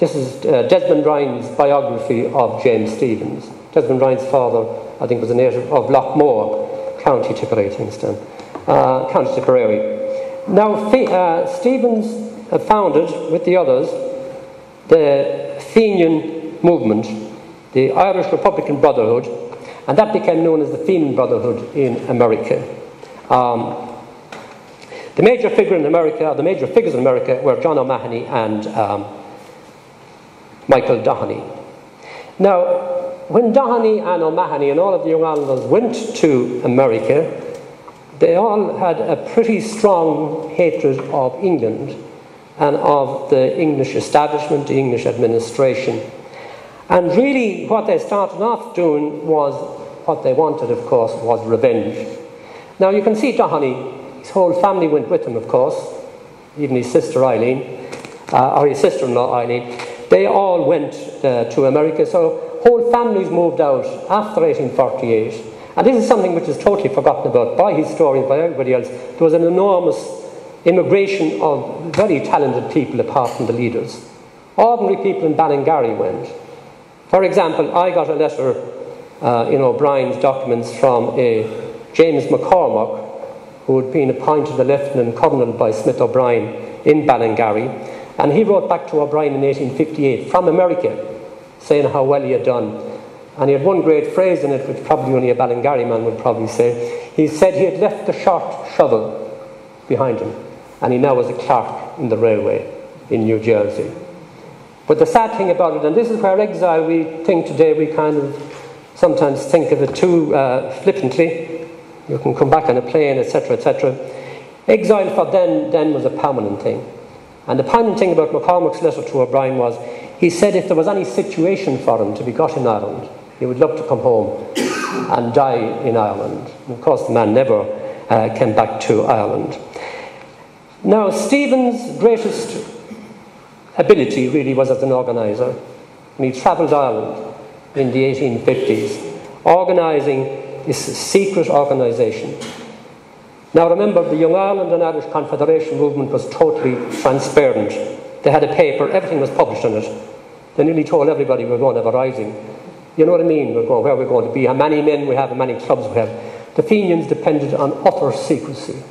this is uh, Desmond Ryan's biography of James Stephens. Desmond Ryan's father, I think, was a native of Loughmore, County Tipperary, Kingston, uh, County Tipperary. Now, uh, Stephens founded, with the others, the Fenian movement, the Irish Republican Brotherhood, and that became known as the Fenian Brotherhood in America. Um, the major figure in America, the major figures in America were John O'Mahony and um, Michael Doheny. Now, when Doheny and O'Mahony and all of the young Irelanders went to America, they all had a pretty strong hatred of England and of the English establishment, the English administration. And really, what they started off doing was what they wanted, of course, was revenge. Now, you can see Doheny, his whole family went with him, of course, even his sister Eileen, uh, or his sister in law Eileen. They all went uh, to America, so whole families moved out after 1848. And this is something which is totally forgotten about by historians, by everybody else. There was an enormous immigration of very talented people apart from the leaders. Ordinary people in Ballingarry went. For example, I got a letter uh, in O'Brien's documents from a James McCormack, who had been appointed a lieutenant colonel by Smith O'Brien in Ballingarry. And he wrote back to O'Brien in 1858 from America, saying how well he had done. And he had one great phrase in it, which probably only a Ballingarry man would probably say. He said he had left the short shovel behind him, and he now was a clerk in the railway in New Jersey. But the sad thing about it, and this is where exile, we think today we kind of sometimes think of it too uh, flippantly. You can come back on a plane, etc., etc. Exile for then, then was a permanent thing. And the permanent thing about McCormack's letter to O'Brien was he said if there was any situation for him to be got in Ireland, he would love to come home (coughs) and die in Ireland. And of course, the man never uh, came back to Ireland. Now, Stephen's greatest ability really was as an organiser. And he travelled Ireland in the 1850s, organising this secret organisation. Now remember, the Young Ireland and Irish Confederation movement was totally transparent. They had a paper, everything was published in it. They nearly told everybody we we're going to have a rising. You know what I mean? We're going, where we're going to be, how many men we have, how many clubs we have. The Fenians depended on utter secrecy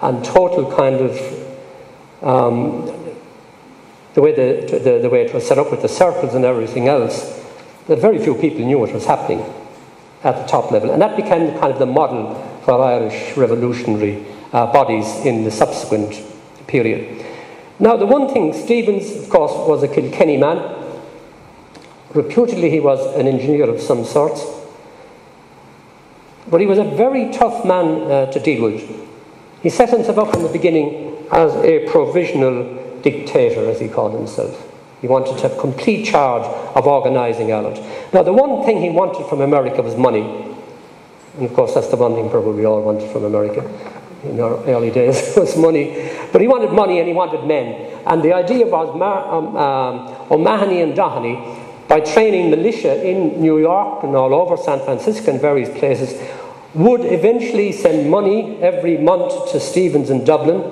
and total kind of um, the way the, the, the, way it was set up with the circles and everything else, that very few people knew what was happening at the top level. And that became kind of the model for Irish revolutionary uh, bodies in the subsequent period. Now, the one thing, Stephens, of course, was a Kilkenny man. Reputedly, he was an engineer of some sort. But he was a very tough man uh, to deal with. He set himself up in the beginning as a provisional dictator, as he called himself. He wanted to have complete charge of organising Ireland. Now, the one thing he wanted from America was money. And of course, that's the one thing probably we all wanted from America in our early days (laughs) was money. But he wanted money and he wanted men. And the idea was um, um, O'Mahony and Doheny, by training militia in New York and all over San Francisco and various places, would eventually send money every month to Stephens in Dublin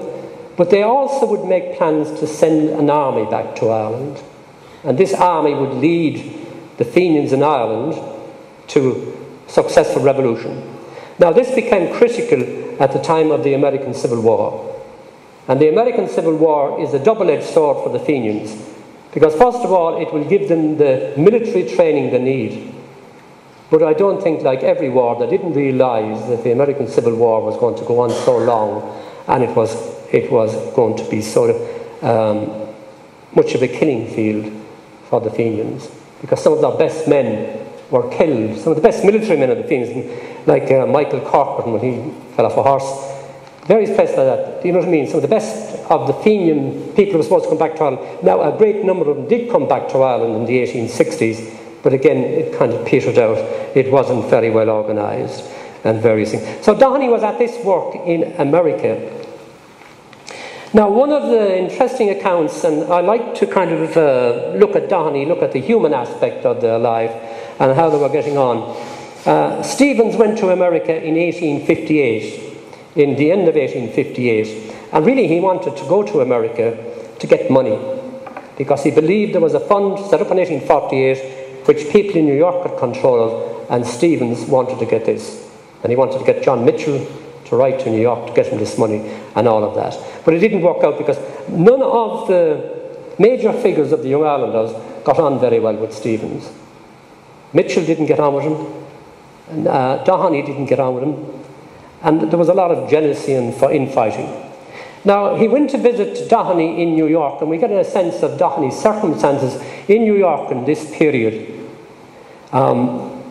but they also would make plans to send an army back to Ireland. And this army would lead the Fenians in Ireland to successful revolution. Now, this became critical at the time of the American Civil War. And the American Civil War is a double edged sword for the Fenians. Because, first of all, it will give them the military training they need. But I don't think, like every war, they didn't realise that the American Civil War was going to go on so long and it was it was going to be sort of um, much of a killing field for the Fenians because some of their best men were killed. Some of the best military men of the Fenians, like uh, Michael Corcoran when he fell off a horse, various places like that. Do you know what I mean? Some of the best of the Fenian people were supposed to come back to Ireland. Now, a great number of them did come back to Ireland in the 1860s, but again, it kind of petered out. It wasn't very well organised and various things. So Doheny was at this work in America now, one of the interesting accounts, and I like to kind of uh, look at Doheny, look at the human aspect of their life and how they were getting on. Uh, Stephens went to America in 1858, in the end of 1858, and really he wanted to go to America to get money because he believed there was a fund set up in 1848 which people in New York had control and Stephens wanted to get this. And he wanted to get John Mitchel to write to New York to get him this money and all of that. But it didn't work out because none of the major figures of the Young Irelanders got on very well with Stephens. Mitchel didn't get on with him, and uh, didn't get on with him, and there was a lot of jealousy and infighting. Now, he went to visit Doheny in New York, and we get a sense of Doheny's circumstances in New York in this period. Um,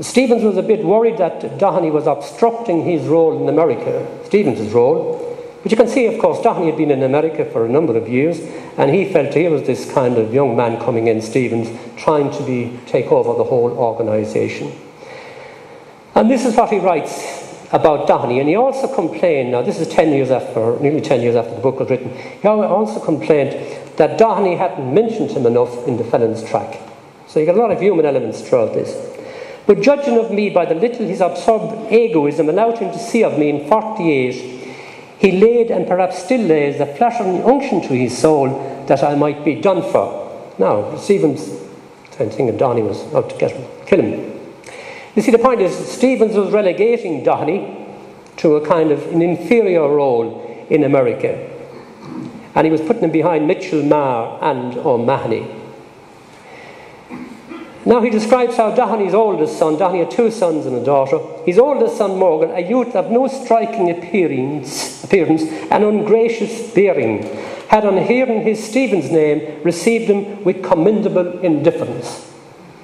Stephens was a bit worried that Doheny was obstructing his role in America, Stephens' role. But you can see, of course, Doheny had been in America for a number of years, and he felt here was this kind of young man coming in, Stephens, trying to be, take over the whole organisation. And this is what he writes about Doheny, and he also complained, now this is 10 years after, nearly 10 years after the book was written, he also complained that Doheny hadn't mentioned him enough in the felon's track. So you get a lot of human elements throughout this. But judging of me by the little his absurd egoism allowed him to see of me in 48, he laid and perhaps still lays the flattering unction to his soul that I might be done for. Now, Stephens, I'm thinking Doheny was out to get him, kill him. You see, the point is, Stephens was relegating Doheny to a kind of an inferior role in America. And he was putting him behind Mitchel, Meagher, and O'Mahony. Now he describes how Doheny's oldest son, Doheny had two sons and a daughter, his oldest son Morgan, a youth of no striking appearance, appearance and ungracious bearing, had on hearing his Stephen's name received him with commendable indifference.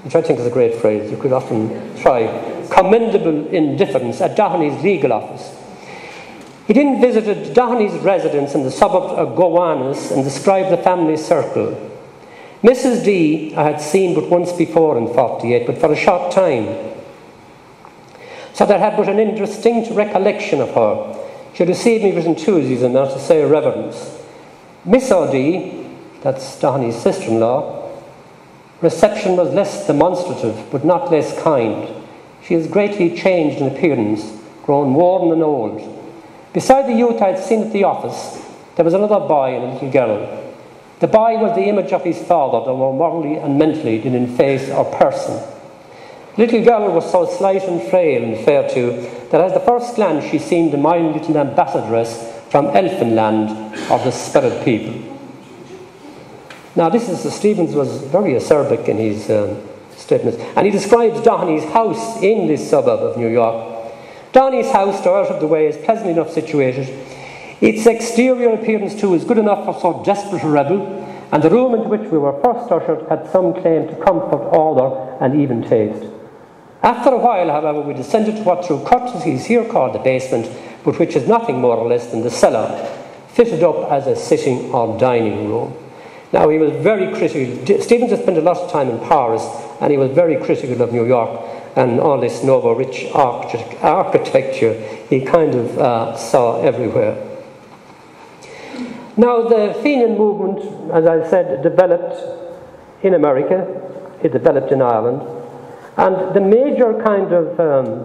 Which I think is a great phrase. You could often try. Commendable indifference at Doheny's legal office. He then visited Doheny's residence in the suburb of Gowanus and described the family circle. Mrs. D I had seen but once before in 48, but for a short time. so that I had but an indistinct recollection of her. She had received me with enthusiasm, not to say reverence. Miss O'D, that's Doheny's sister in law, reception was less demonstrative, but not less kind. She has greatly changed in appearance, grown worn and old. Beside the youth I had seen at the office, there was another boy and a little girl. The boy was the image of his father, though more morally and mentally than in face or person. Little girl was so slight and frail and fair too, that at the first glance she seemed a mild little ambassadress from Elfinland of the spirit people. Now, this is Stephens was very acerbic in his um, statements, and he describes Doheny's house in this suburb of New York. Doheny's house, though out of the way, is pleasantly enough situated its exterior appearance, too, is good enough for so desperate a rebel, and the room into which we were first ushered had some claim to comfort, order, and even taste. After a while, however, we descended to what, through courtesy, is here called the basement, but which is nothing more or less than the cellar, fitted up as a sitting or dining room. Now, he was very critical. Stephens had spent a lot of time in Paris, and he was very critical of New York and all this novo rich architecture he kind of uh, saw everywhere. Now, the Fenian movement, as I said, developed in America, it developed in Ireland, and the major kind of um,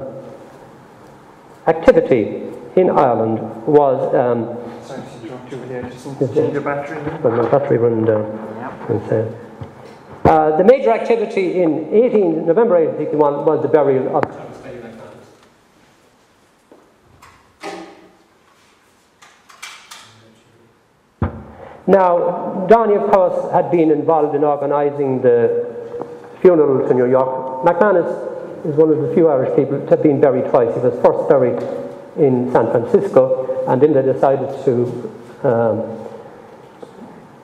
activity in Ireland was. Um, Sorry you here, just change your battery. But my battery running down. Yeah. Uh, the major activity in 18, November 1861 was the burial of Now, Doheny, of course, had been involved in organising the funeral to New York. McManus is one of the few Irish people to have been buried twice. He was first buried in San Francisco, and then they decided to um,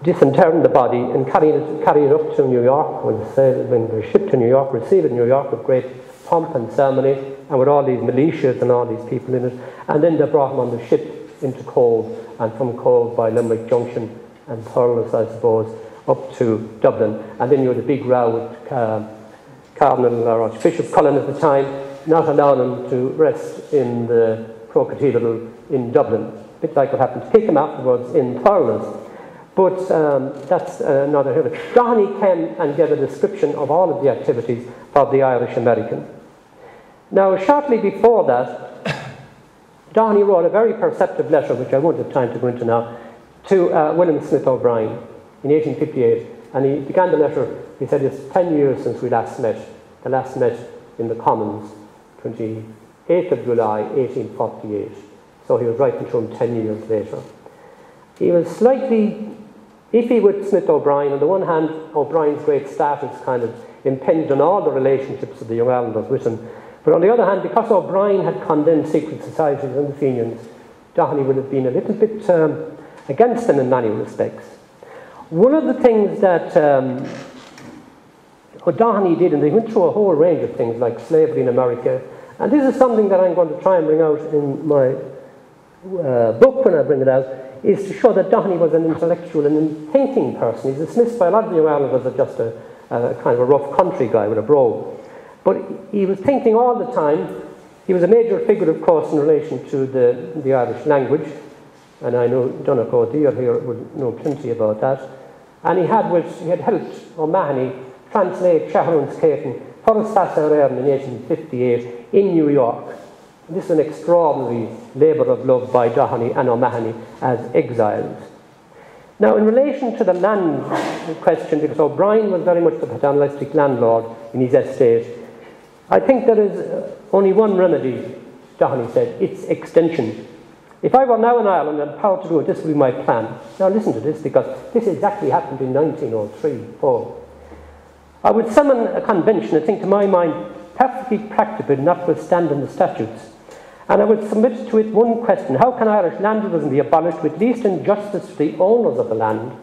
disinter the body and carry it, it up to New York when, when they were shipped to New York, received in New York with great pomp and ceremony, and with all these militias and all these people in it. And then they brought him on the ship into Cobh, and from Cobh by Limerick Junction and Thurles, I suppose, up to Dublin. And then you had a big row with uh, Cardinal or Archbishop Cullen at the time, not allowing him to rest in the Pro Cathedral in Dublin. A bit like what happened to Kickham afterwards in Thurles. But um, that's another history. Doheny came and gave a description of all of the activities of the Irish American. Now, shortly before that, (coughs) Doheny wrote a very perceptive letter, which I won't have time to go into now, to uh, William Smith O'Brien in 1858. And he began the letter, he said, It's 10 years since we last met. The last met in the Commons, 28th of July, 1848. So he was writing to him 10 years later. He was slightly iffy with Smith O'Brien. On the one hand, O'Brien's great status kind of impinged on all the relationships of the Young Irelanders with him. But on the other hand, because O'Brien had condemned secret societies and the Fenians, Doheny would have been a little bit um, against them in many respects. One of the things that um, did, and they went through a whole range of things like slavery in America, and this is something that I'm going to try and bring out in my uh, book when I bring it out, is to show that Doheny was an intellectual and a thinking person. He's dismissed by a lot of Young Irelanders as just a, a kind of a rough country guy with a brogue. But he was thinking all the time. He was a major figure, of course, in relation to the, the Irish language and I know Donnacha O'Dear here would know plenty about that. And he had, he had helped O'Mahony translate Seathrún's Céitinn for Sassarearn in 1858 in New York. This is an extraordinary labour of love by Doheny and O'Mahony as exiles. Now, in relation to the land question, because O'Brien was very much the paternalistic landlord in his estate, I think there is only one remedy, Doheny said, it's extension. If I were now in Ireland and power to do it, this would be my plan. Now listen to this because this exactly happened in 1903 4. I would summon a convention, I think to my mind, perfectly practicable, notwithstanding the statutes. And I would submit to it one question How can Irish landholders be abolished with least injustice to the owners of the land?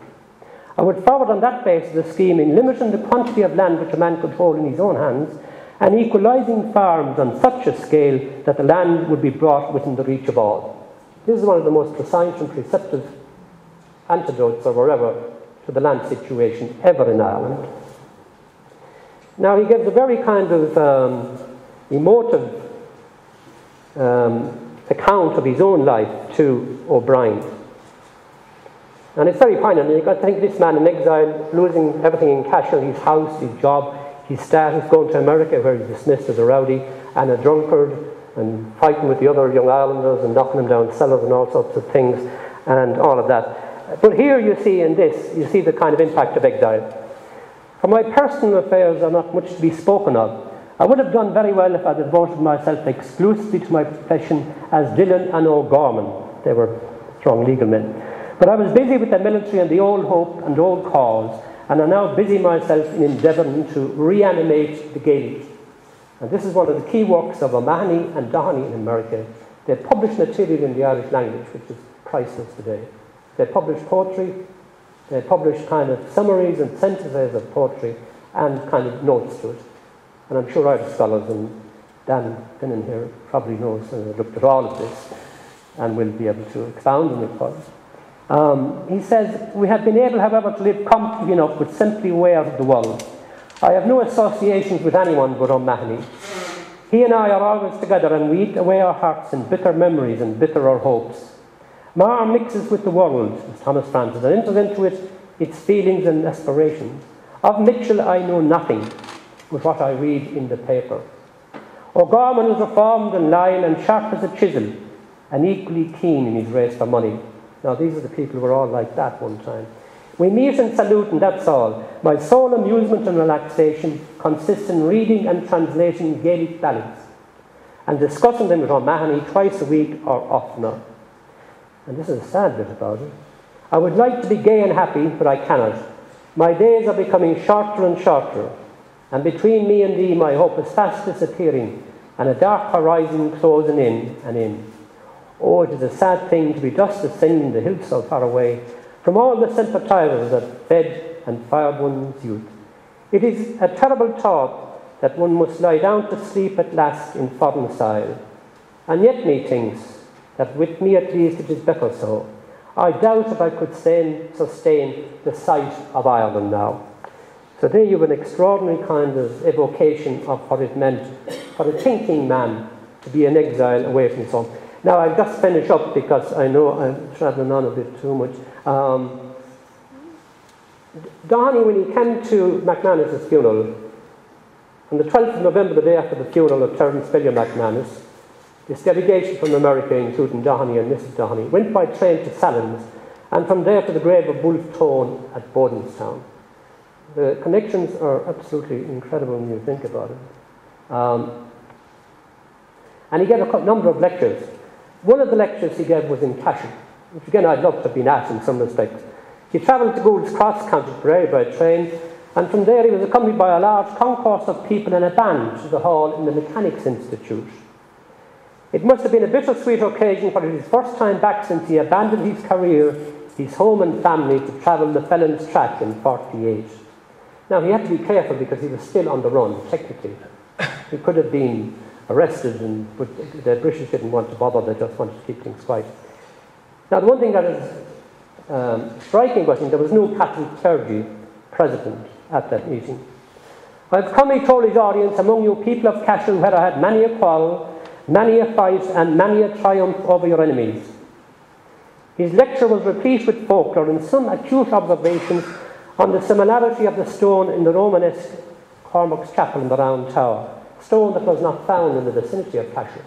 I would forward on that basis a scheme in limiting the quantity of land which a man could hold in his own hands and equalising farms on such a scale that the land would be brought within the reach of all. This is one of the most precise and preceptive antidotes or whatever to the land situation ever in Ireland. Now, he gives a very kind of um, emotive um, account of his own life to O'Brien. And it's very poignant. You've got to think this man in exile, losing everything in Cashel, his house, his job, his status, going to America where he's dismissed as a rowdy and a drunkard and fighting with the other young Irelanders and knocking them down cellars and all sorts of things and all of that. But here you see in this, you see the kind of impact of exile. For my personal affairs are not much to be spoken of. I would have done very well if I had devoted myself exclusively to my profession as Dillon and O'Gorman. They were strong legal men. But I was busy with the military and the old hope and old cause, and I now busy myself in endeavouring to reanimate the Gaelic. And this is one of the key works of O'Mahony and Doheny in America. They published material in the Irish language, which is priceless today. They published poetry, they published kind of summaries and syntheses of poetry and kind of notes to it. And I'm sure Irish scholars, and Dan Finnan here probably knows and looked at all of this and will be able to expound on it for us. Um, he says, We have been able, however, to live comfortably enough but simply way out of the world. I have no associations with anyone but O'Mahony. He and I are always together and we eat away our hearts in bitter memories and bitterer hopes. Meagher mixes with the world, as Thomas Francis, and enters into it its feelings and aspirations. Of Mitchel I know nothing but what I read in the paper. O'Gorman is reformed and lion and sharp as a chisel, and equally keen in his race for money. Now, these are the people who were all like that one time. We meet and salute, and that's all. My sole amusement and relaxation consists in reading and translating Gaelic ballads and discussing them with O'Mahony twice a week or oftener. And this is a sad bit about it. I would like to be gay and happy, but I cannot. My days are becoming shorter and shorter, and between me and thee, my hope is fast disappearing, and a dark horizon closing in and in. Oh, it is a sad thing to be thus ascending the hills so far away from all the sympathizers that fed and fired one's youth. It is a terrible thought that one must lie down to sleep at last in foreign style. And yet, methinks that with me at least it is better so. I doubt if I could sustain the sight of Ireland now. So there you have an extraordinary kind of evocation of what it meant for a thinking man to be in exile away from his home. Now, I'll just finish up because I know I'm traveling on a bit too much. Um, when he came to McManus's funeral, on the 12th of November, the day after the funeral of Terence William McManus, this delegation from America, including Doheny and Mrs. Doheny, went by train to Sallins and from there to the grave of Wolfe Tone at Bodenstown. The connections are absolutely incredible when you think about it. Um, and he gave a number of lectures one of the lectures he gave was in Cashel, again I'd love to have been at in some respects. He travelled to Gould's Cross, County Tipperary by train, and from there he was accompanied by a large concourse of people and a band to the hall in the Mechanics Institute. It must have been a bittersweet occasion for his first time back since he abandoned his career, his home and family to travel the felon's track in 48. Now he had to be careful because he was still on the run, technically. He could have been arrested, and but the British didn't want to bother, they just wanted to keep things quiet. Now, the one thing that is um, striking was there was no Catholic clergy present at that meeting. I've come, told his audience, among you people of Cashel, where I had many a quarrel, many a fight, and many a triumph over your enemies. His lecture was replete with folklore and some acute observations on the similarity of the stone in the Romanesque Cormac's Chapel in the Round Tower stone that was not found in the vicinity of Cashel.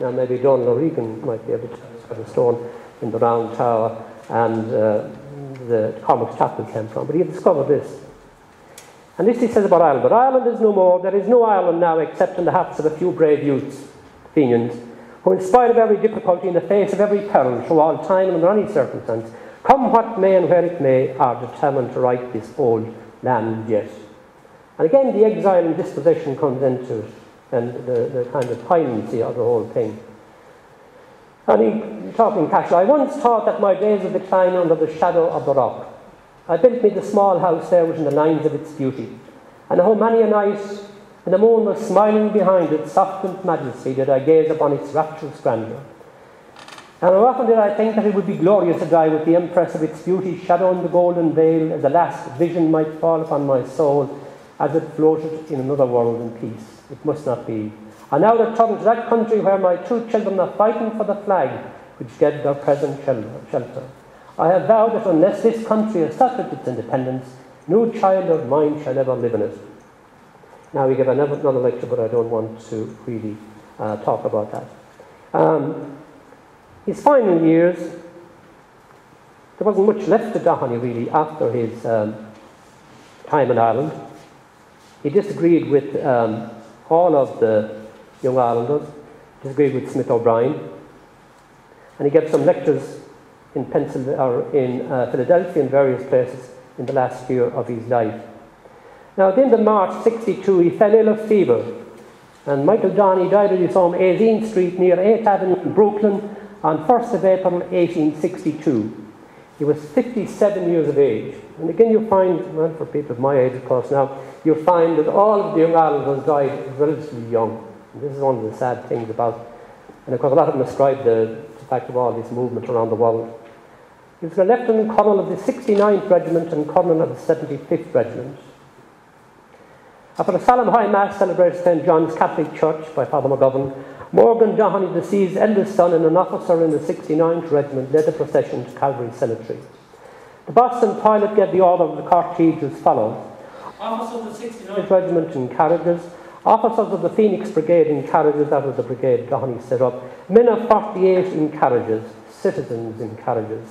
Now, maybe Donald O'Regan might be able to us the stone in the round tower and uh, the Cormac's Chapel came from, but he discovered this. And this he says about Ireland. But Ireland is no more. There is no Ireland now except in the hearts of a few brave youths, Fenians, who, in spite of every difficulty, in the face of every peril, through all time and under any circumstance, come what may and where it may, are determined to right this old land yet. And again, the exile and dispossession comes into it, and the, the kind of poignancy of the whole thing. And he, talking casually, I once thought that my days of decline under the shadow of the rock. I built me the small house there within the lines of its beauty, and how many a night, when the moon was smiling behind its soft majesty, did I gaze upon its rapturous grandeur. And how often did I think that it would be glorious to die with the impress of its beauty shadowing the Golden Vale as the last vision might fall upon my soul as it floated in another world in peace. It must not be. I now return to that country where my two children are fighting for the flag which gave their present shelter. I have vowed that unless this country has suffered its independence, no child of mine shall ever live in it. Now we give another, another lecture, but I don't want to really uh, talk about that. Um, his final years, there wasn't much left to Doheny really after his um, time in Ireland. He disagreed with um, all of the young Irelanders, disagreed with Smith O'Brien, and he gave some lectures in, Pennsylvania, in uh, Philadelphia and various places in the last year of his life. Now, at the end of March 62, he fell ill of fever, and Michael Doheny died at his home, 18th Street, near 8th Avenue in Brooklyn, on 1st of April 1862. He was 57 years of age. And again, you find, well, for people of my age, of course, now, you find that all of the young Irelanders died relatively young. This is one of the sad things about, and of course, a lot of them ascribe the, the fact of all this movement around the world. He was a lieutenant colonel of the 69th Regiment and colonel of the 75th Regiment. After a solemn high mass celebrated at St John's Catholic Church by Father McGovern, Morgan Doheny, deceased eldest son and an officer in the 69th Regiment, led the procession to Calvary Cemetery. The Boston pilot gave the order of the cortege as follows. Officers of the 69th Regiment in carriages, officers of the Phoenix Brigade in carriages, that was the brigade Doheny set up, men of 48 in carriages, citizens in carriages.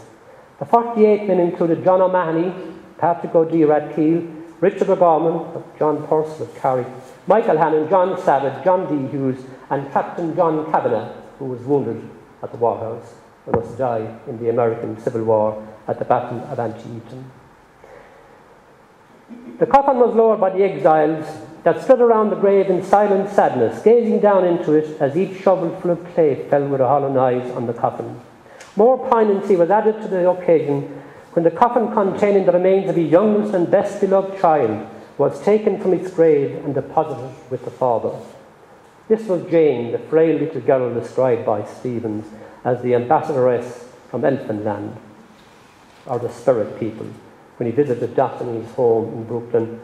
The 48 men included John O'Mahony, Patrick O'Dear at Keel, Richard O'Gorman, John Purcell of Carrick, Michael Hannon, John Savage, John D. Hughes, and Captain John Kavanagh, who was wounded at the Warhouse and was to die in the American Civil War at the Battle of Antietam. The coffin was lowered by the exiles that stood around the grave in silent sadness, gazing down into it as each shovelful of clay fell with a hollow noise on the coffin. More poignancy was added to the occasion when the coffin containing the remains of his youngest and best beloved child was taken from its grave and deposited with the father. This was Jane, the frail little girl described by Stephens as the ambassadoress from Elfinland, or the spirit people, when he visited Doheny's home in Brooklyn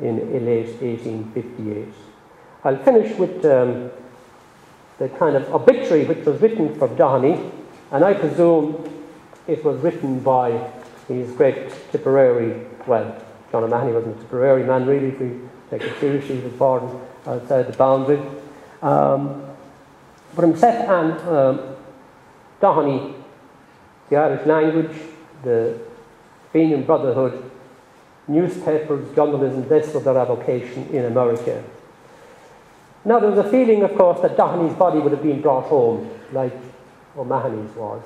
in late 1858. I'll finish with um, the kind of obituary which was written for Doheny, and I presume it was written by his great Tipperary, well, John O'Mahony wasn't a Tipperary man really, if we take it seriously, he was born outside the boundary. Um, but himself and um, the Irish language, the Fenian Brotherhood, newspapers, journalism, this was their avocation in America. Now there was a feeling, of course, that Doheny's body would have been brought home, like O'Mahony's was,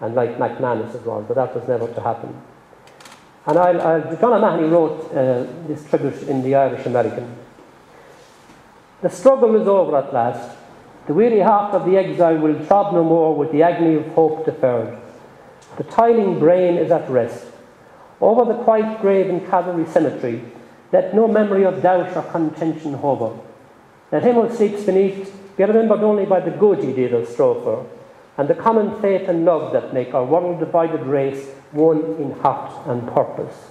and like McManus's was, but that was never to happen. And I'll, I'll, John O'Mahony wrote uh, this tribute in the Irish American. The struggle is over at last. The weary heart of the exile will throb no more with the agony of hope deferred. The toiling brain is at rest. Over the quiet grave in Calvary Cemetery, let no memory of doubt or contention hover. Let him who sleeps beneath be remembered only by the good he did of strove for, and the common faith and love that make our world divided race one in heart and purpose.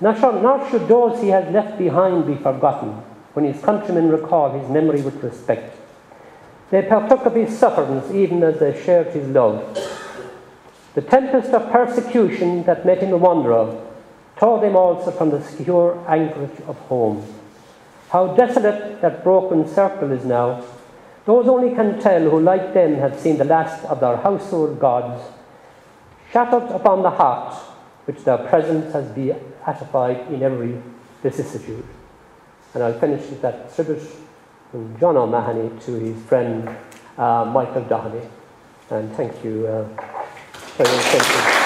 Nor should, nor should those he has left behind be forgotten when his countrymen recall his memory with respect. They partook of his sufferings even as they shared his love. The tempest of persecution that met him a wanderer tore them also from the secure anchorage of home. How desolate that broken circle is now, those only can tell who, like them, have seen the last of their household gods shattered upon the heart which their presence has beatified in every vicissitude. And I'll finish with that tribute from John O'Mahony to his friend uh, Michael Doheny. And thank you uh, your attention.